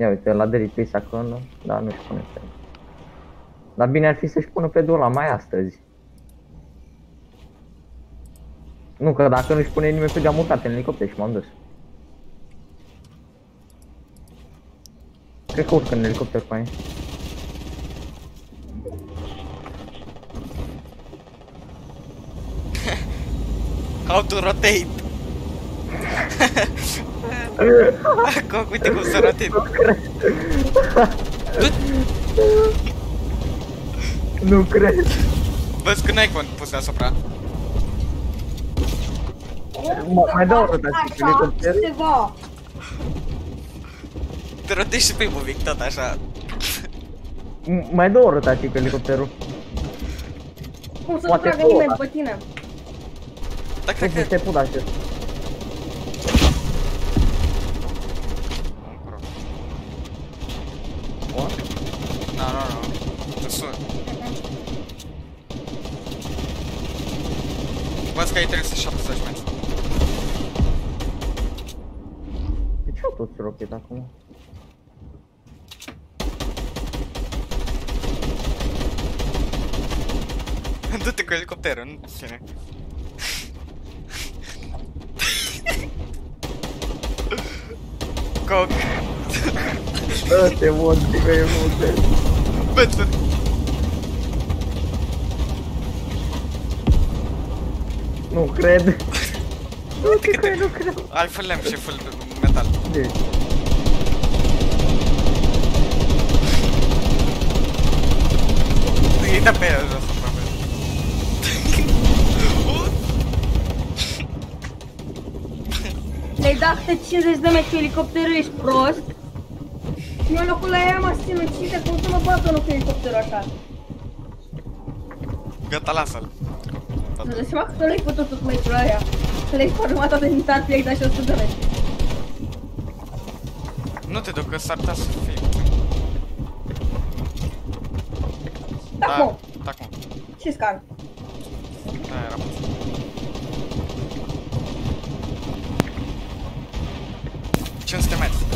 Ia uite, la Derry Pace acolo, da, nu-și pune pe. Dar bine ar fi să-și pună pe ăla mai astăzi. Nu, că dacă nu-și pune nimeni pe geamul în elicopter și m-am dus. Cred că urcă în elicopter pe aia. How to rotate. Acum uite cum să rotate. Nu cred. Văzi că n-ai cont pus deasupra. M- Mai dau o rotație cu elicopter. Ceva. Te rotezi și primul Vic, tot așa. M- Mai dau o rotație cu elicopterul. Cum să nu Poate tragă două, nimeni da. pe tine? Dar cred Cred că... că te put așa. What? Nu, nu, nu. Îți sun. Văzi că ai 370 metri. De ce au toți rocket acum? Du-te cu elicopterul, nu ține. Coc. Dă-te, mod, că e multe. Bături. Nu cred. Nu te cred, nu cred. Ai full lemn și full metal. Deci, Îi da pe el jos aproape. Le-ai dat pe 50 de metri cu elicopterul, ești prost? Eu în locul la ea mă sinucide, cum să mă bată unul cu elicopterul așa? Gata, lasă-l. Nu dai seama că tu l-ai putut tot meciul aia. Că le-ai format toate din tarpi, ai dat și 100 de metri. Nu te duc, că s-ar putea să fie. Da, cum? Da, cum? Ce scan? Da, era pus. de metri.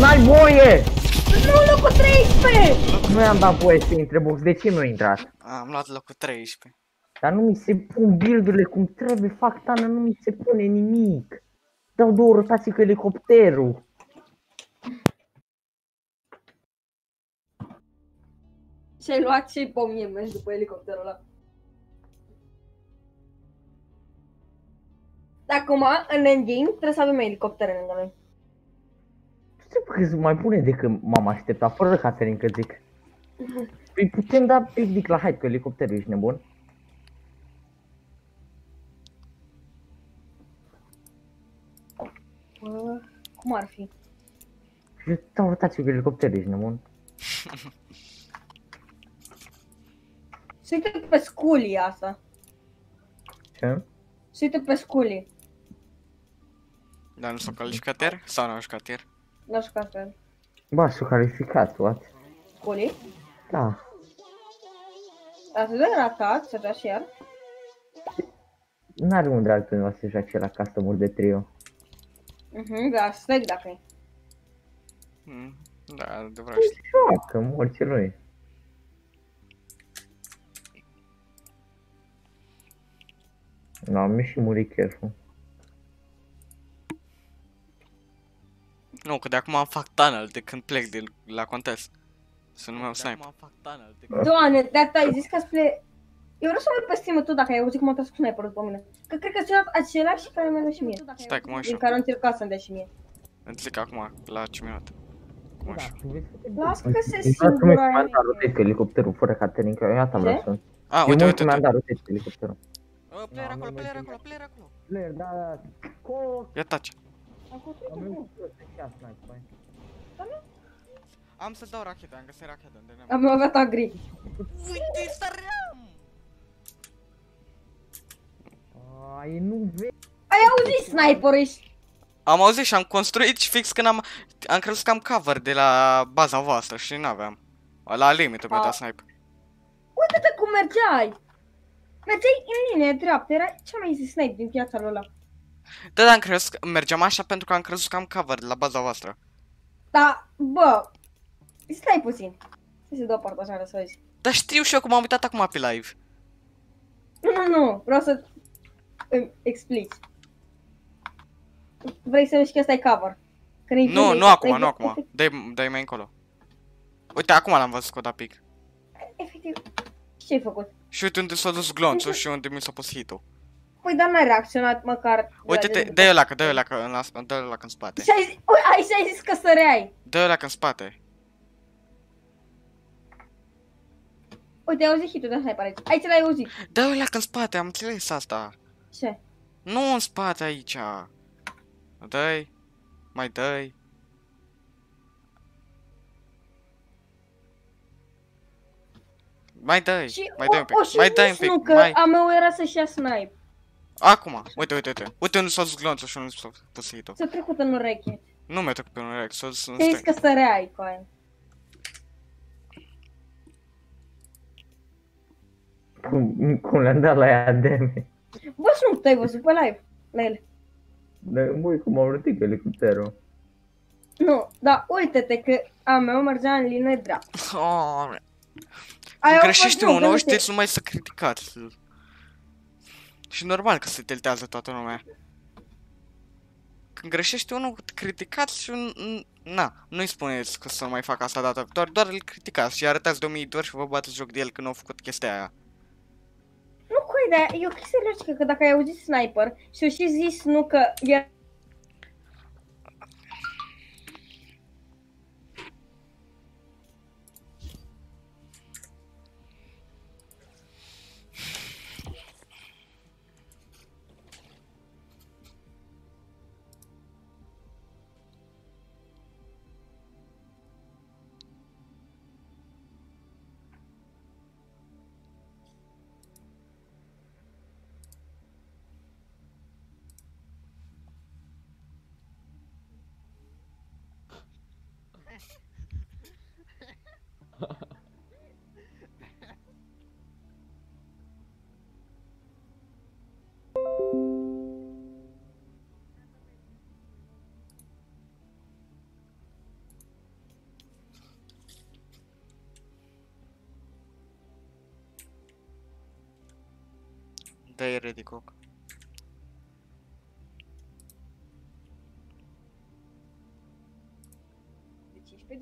N-ai voie! Nu, locul 13! Nu i-am dat voie să intre box, de ce nu a intrat? Am luat locul 13. Dar nu mi se pun build-urile cum trebuie, fac tană, nu mi se pune nimic. Dau două rotații cu elicopterul. Și ai luat și pe 1000 mergi după elicopterul ăla. Acum, în endgame, trebuie să avem elicoptere lângă noi. Știu că se mai bune decât m-am așteptat, fără Catherine că zic. Păi putem da picnic la hype cu elicopterul, ești nebun? Uh, cum ar fi? Și eu dau rotații cu elicopterul, ești nebun? Se uită pe Scully asta. Ce? Se uită pe Scully. Dar nu s-au calificat ieri? Sau nu au jucat ieri? Nu știu ca să... Ba, s-a calificat, what? Scully? Da. Atât de ratat, să dea și el. N-are un drag pentru să joace la custom de trio. Mhm, da, stack dacă e. Mm, Da, adevărat. Joacă, morții lui. Nu, am și murit careful. Nu, că de acum fac tunnel de când plec de la contest. Să nu mai iau sniper. Acum fac tunnel de Doamne, de atât ai zis că spre... Eu vreau să mă uit pe stream tu dacă ai auzit cum a tras cu sniperul pe mine. Că cred că ți-a dat același care mi-a dat și mie. Stai, cum așa? Din care a încercat să-mi dea și mie. Înțeleg acum, la ce minut. Cum așa? Las că se Uitați cum singura mi-a dat rotate elicopterul fără Caterin, că eu iată am Ce? răspuns. A, E uite, mult uite, mi-a uite. dat rotate elicopterul. Uh, Player acolo, player acolo, player acolo. Player, da, da. Co... Ia taci. Am construit Am un eu să-și ia sniper. Am să dau rachete, am găsit rachete unde ne Am avut agri. Uite, săream! Ai, nu vezi. Ai auzit sniperul ești? Am auzit și am construit și fix când am... Am crezut că am cover de la baza voastră și n-aveam. La limită mi-a A. dat sniper. Uite-te cum mergeai! Mergeai în linie dreaptă, era cea mai easy snipe din piața lui ăla. Da, da, am crezut că mergeam așa pentru că am crezut că am cover de la baza voastră. Da, bă, stai puțin. Să se dă o partajare să vezi. Dar știu și eu cum am uitat acum pe live. Nu, nu, nu, vreau să îmi explici. Vrei să vezi că ăsta e cover. Că ne-i Nu, bine, nu acum, e- nu acum. Dai, dai mai încolo. Uite, acum l-am văzut cu da pic. Efectiv, ce ai făcut? Și uite unde s-a dus glonțul și unde mi s-a pus hit-ul. Păi, dar n-ai reacționat măcar... Uite-te, dă-i ăla, că dă-i ăla, că în las- dă-i ăla în spate. Și ai zis, ui, ai, și ai zis că săreai. Dă-i ăla în spate. Uite, ai auzit hitul de sniper aici. Aici l-ai auzit. Dă-i ăla în spate, am înțeles asta. Ce? Nu în spate aici. Dă-i. Mai dă-i. Mai dă-i. Și Mai o, dă-i un o pic. și Mai dă-i un zis, nu, pic. că Mai... a meu era să-și ia snipe. Acum. Uite, uite, uite. Uite unde s-a dus glonțul și unde s-a pus hit-ul. S-a trecut în ureche. Nu mi-a trecut pe un react, s-a dus în Ți-ai zis stâng. că săreai cu Cum, cum le-am dat la ea deme. Bă, și nu te-ai văzut pe live la ele. Dar măi, cum am rătit elicopterul. Nu, dar uite-te că a meu mergea în linie dreaptă. Oh, Aia au greșești fost eu, unul, gândește. știți numai să criticați. Și normal că se teltează toată lumea. Când greșești unul, criticați și un... Na, nu-i spuneți că să nu mai fac asta data viitoare, doar îl criticați și arătați de o mii de ori și vă bateți joc de el când au făcut chestia aia. Nu, coi, dar e o chestie logică că dacă ai auzit sniper și eu și zis nu că e... Dă-i ready cook. Deci ești pe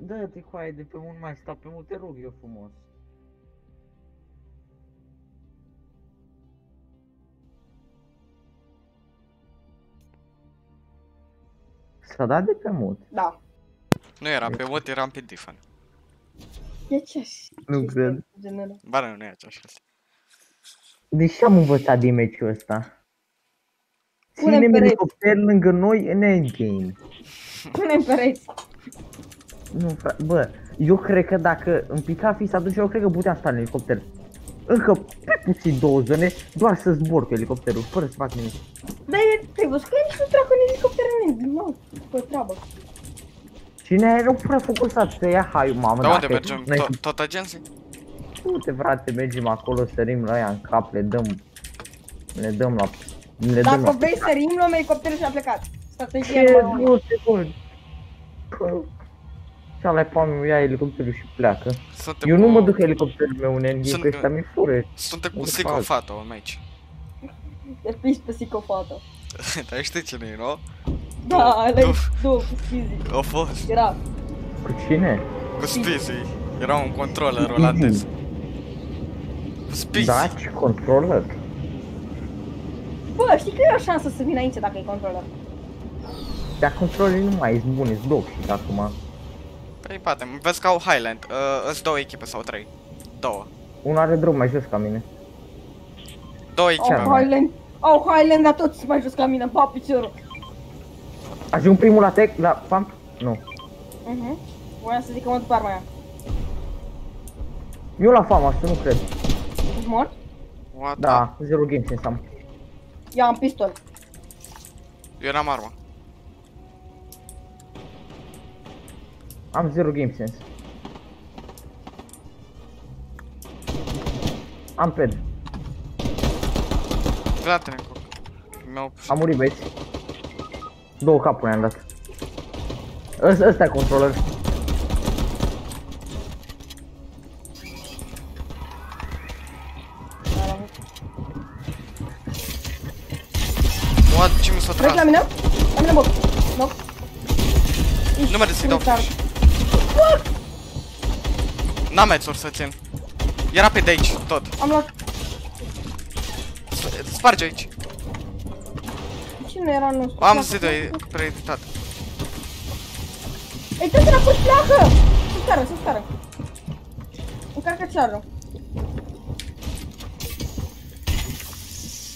Dă-te cu aia de pe mult mai sta pe mult, te rog eu frumos. S-a dat de pe mult. Da. Nu eram pe mod, eram pe Difan. De ce așa? Nu cred. General. Ba nu, nu e așa. Deci ce am învățat din meciul ăsta? Punem Ținem pereți. elicopter lângă noi în endgame. Punem pereți. Nu, frate, bă, eu cred că dacă îmi pica fisa atunci eu cred că puteam sta în elicopter. Încă pe puțin două zone, doar să zbor cu elicopterul, fără să fac nimic. Dar e, te văzut că nici nu treacă în elicopter în Nu, pe treabă. Cine era prea focusat să ia haiul, mamă, Dar unde dacă mergem? noi Tot, tot agenții? Du-te, frate, mergem acolo, sărim la ea în cap, le dăm, le dăm la, le dăm Dacă la... vrei să rim, luăm elicopterul și a plecat. Strategia Ce, numărul unu. nu te bun. Și ala pam ia elicopterul și pleacă. Suntem Eu cu... nu mă duc elicopterul meu în endgame, Sunt- că ăștia mi fură. Suntem cu Unde Sico fac? Fato aici. Te piși pe psicofată. Dar știi cine e, nu? Da, ăla du- e două cu schizi. A fost. Era. Cu cine? Cu Spizzy. Era un controller olandez. Cu Spizzy. Da, ce controller? Bă, știi că e o șansă să vină aici dacă e controller. Dar controllerii nu mai sunt bune, sunt dog și acum. Păi, bate, vezi că au Highland. Uh, îs două echipe sau trei. Două. Unul are drum mai jos ca mine. Două Au echipe. mă? Highland. Au Highland, dar toți sunt mai jos ca mine, pa piciorul. Ajung primul la tech, la pump? Nu. Mhm. Voiam să zic că mă duc pe arma aia. Eu la fama, asta nu cred. Ești mort? What the... Da, zero game sense am. Ia am pistol. Eu n-am armă. Am zero game sense. Am ped. Frate-ne cu... Mi-au... Am murit băieți. Două capuri am dat. Ăsta, ăsta e controller. What? Ce mi s-a Treci la tras? mine? La mine, bă. Nu. Nu mă să-i dau flash. N-am mețuri să țin. Era pe de aici, tot. Am luat... S- Sparge aici. Cine era nu știu? Am Pleacă. zidul preeditat. Ei, tot era pus pleacă! Să scară, să scară. Încarcă charge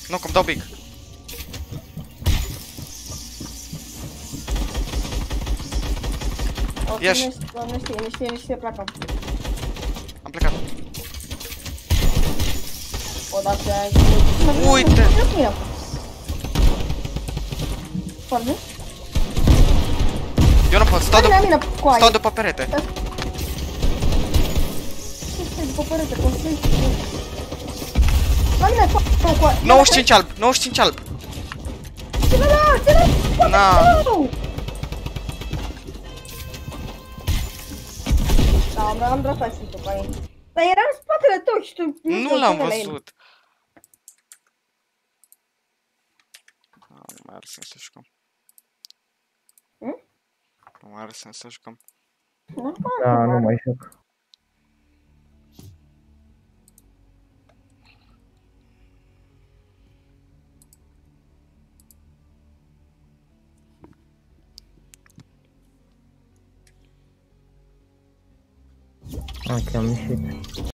Nu, cum dau big. Ok, Ieși. nu știu, nu știe, nu știe, nu știe, pleacă. Am plecat. Odată ai... Uite! Sparge? Eu nu pot, stau, La mine, dup- la mine, cu aia. stau după perete. Ce stai după perete, construi? La mine, cu aia. 95 alb, 95 alb. Ține la, ține Na. Am, am dat asist după aia. Dar era în spatele tău și tu... Nu știu l-am cine la el. văzut. Ah, Nu mai are sens să jucăm. Hmm? Nu mai are sens să jucăm. Normal, Da, normal. nu mai joc. Ok, am ieșit.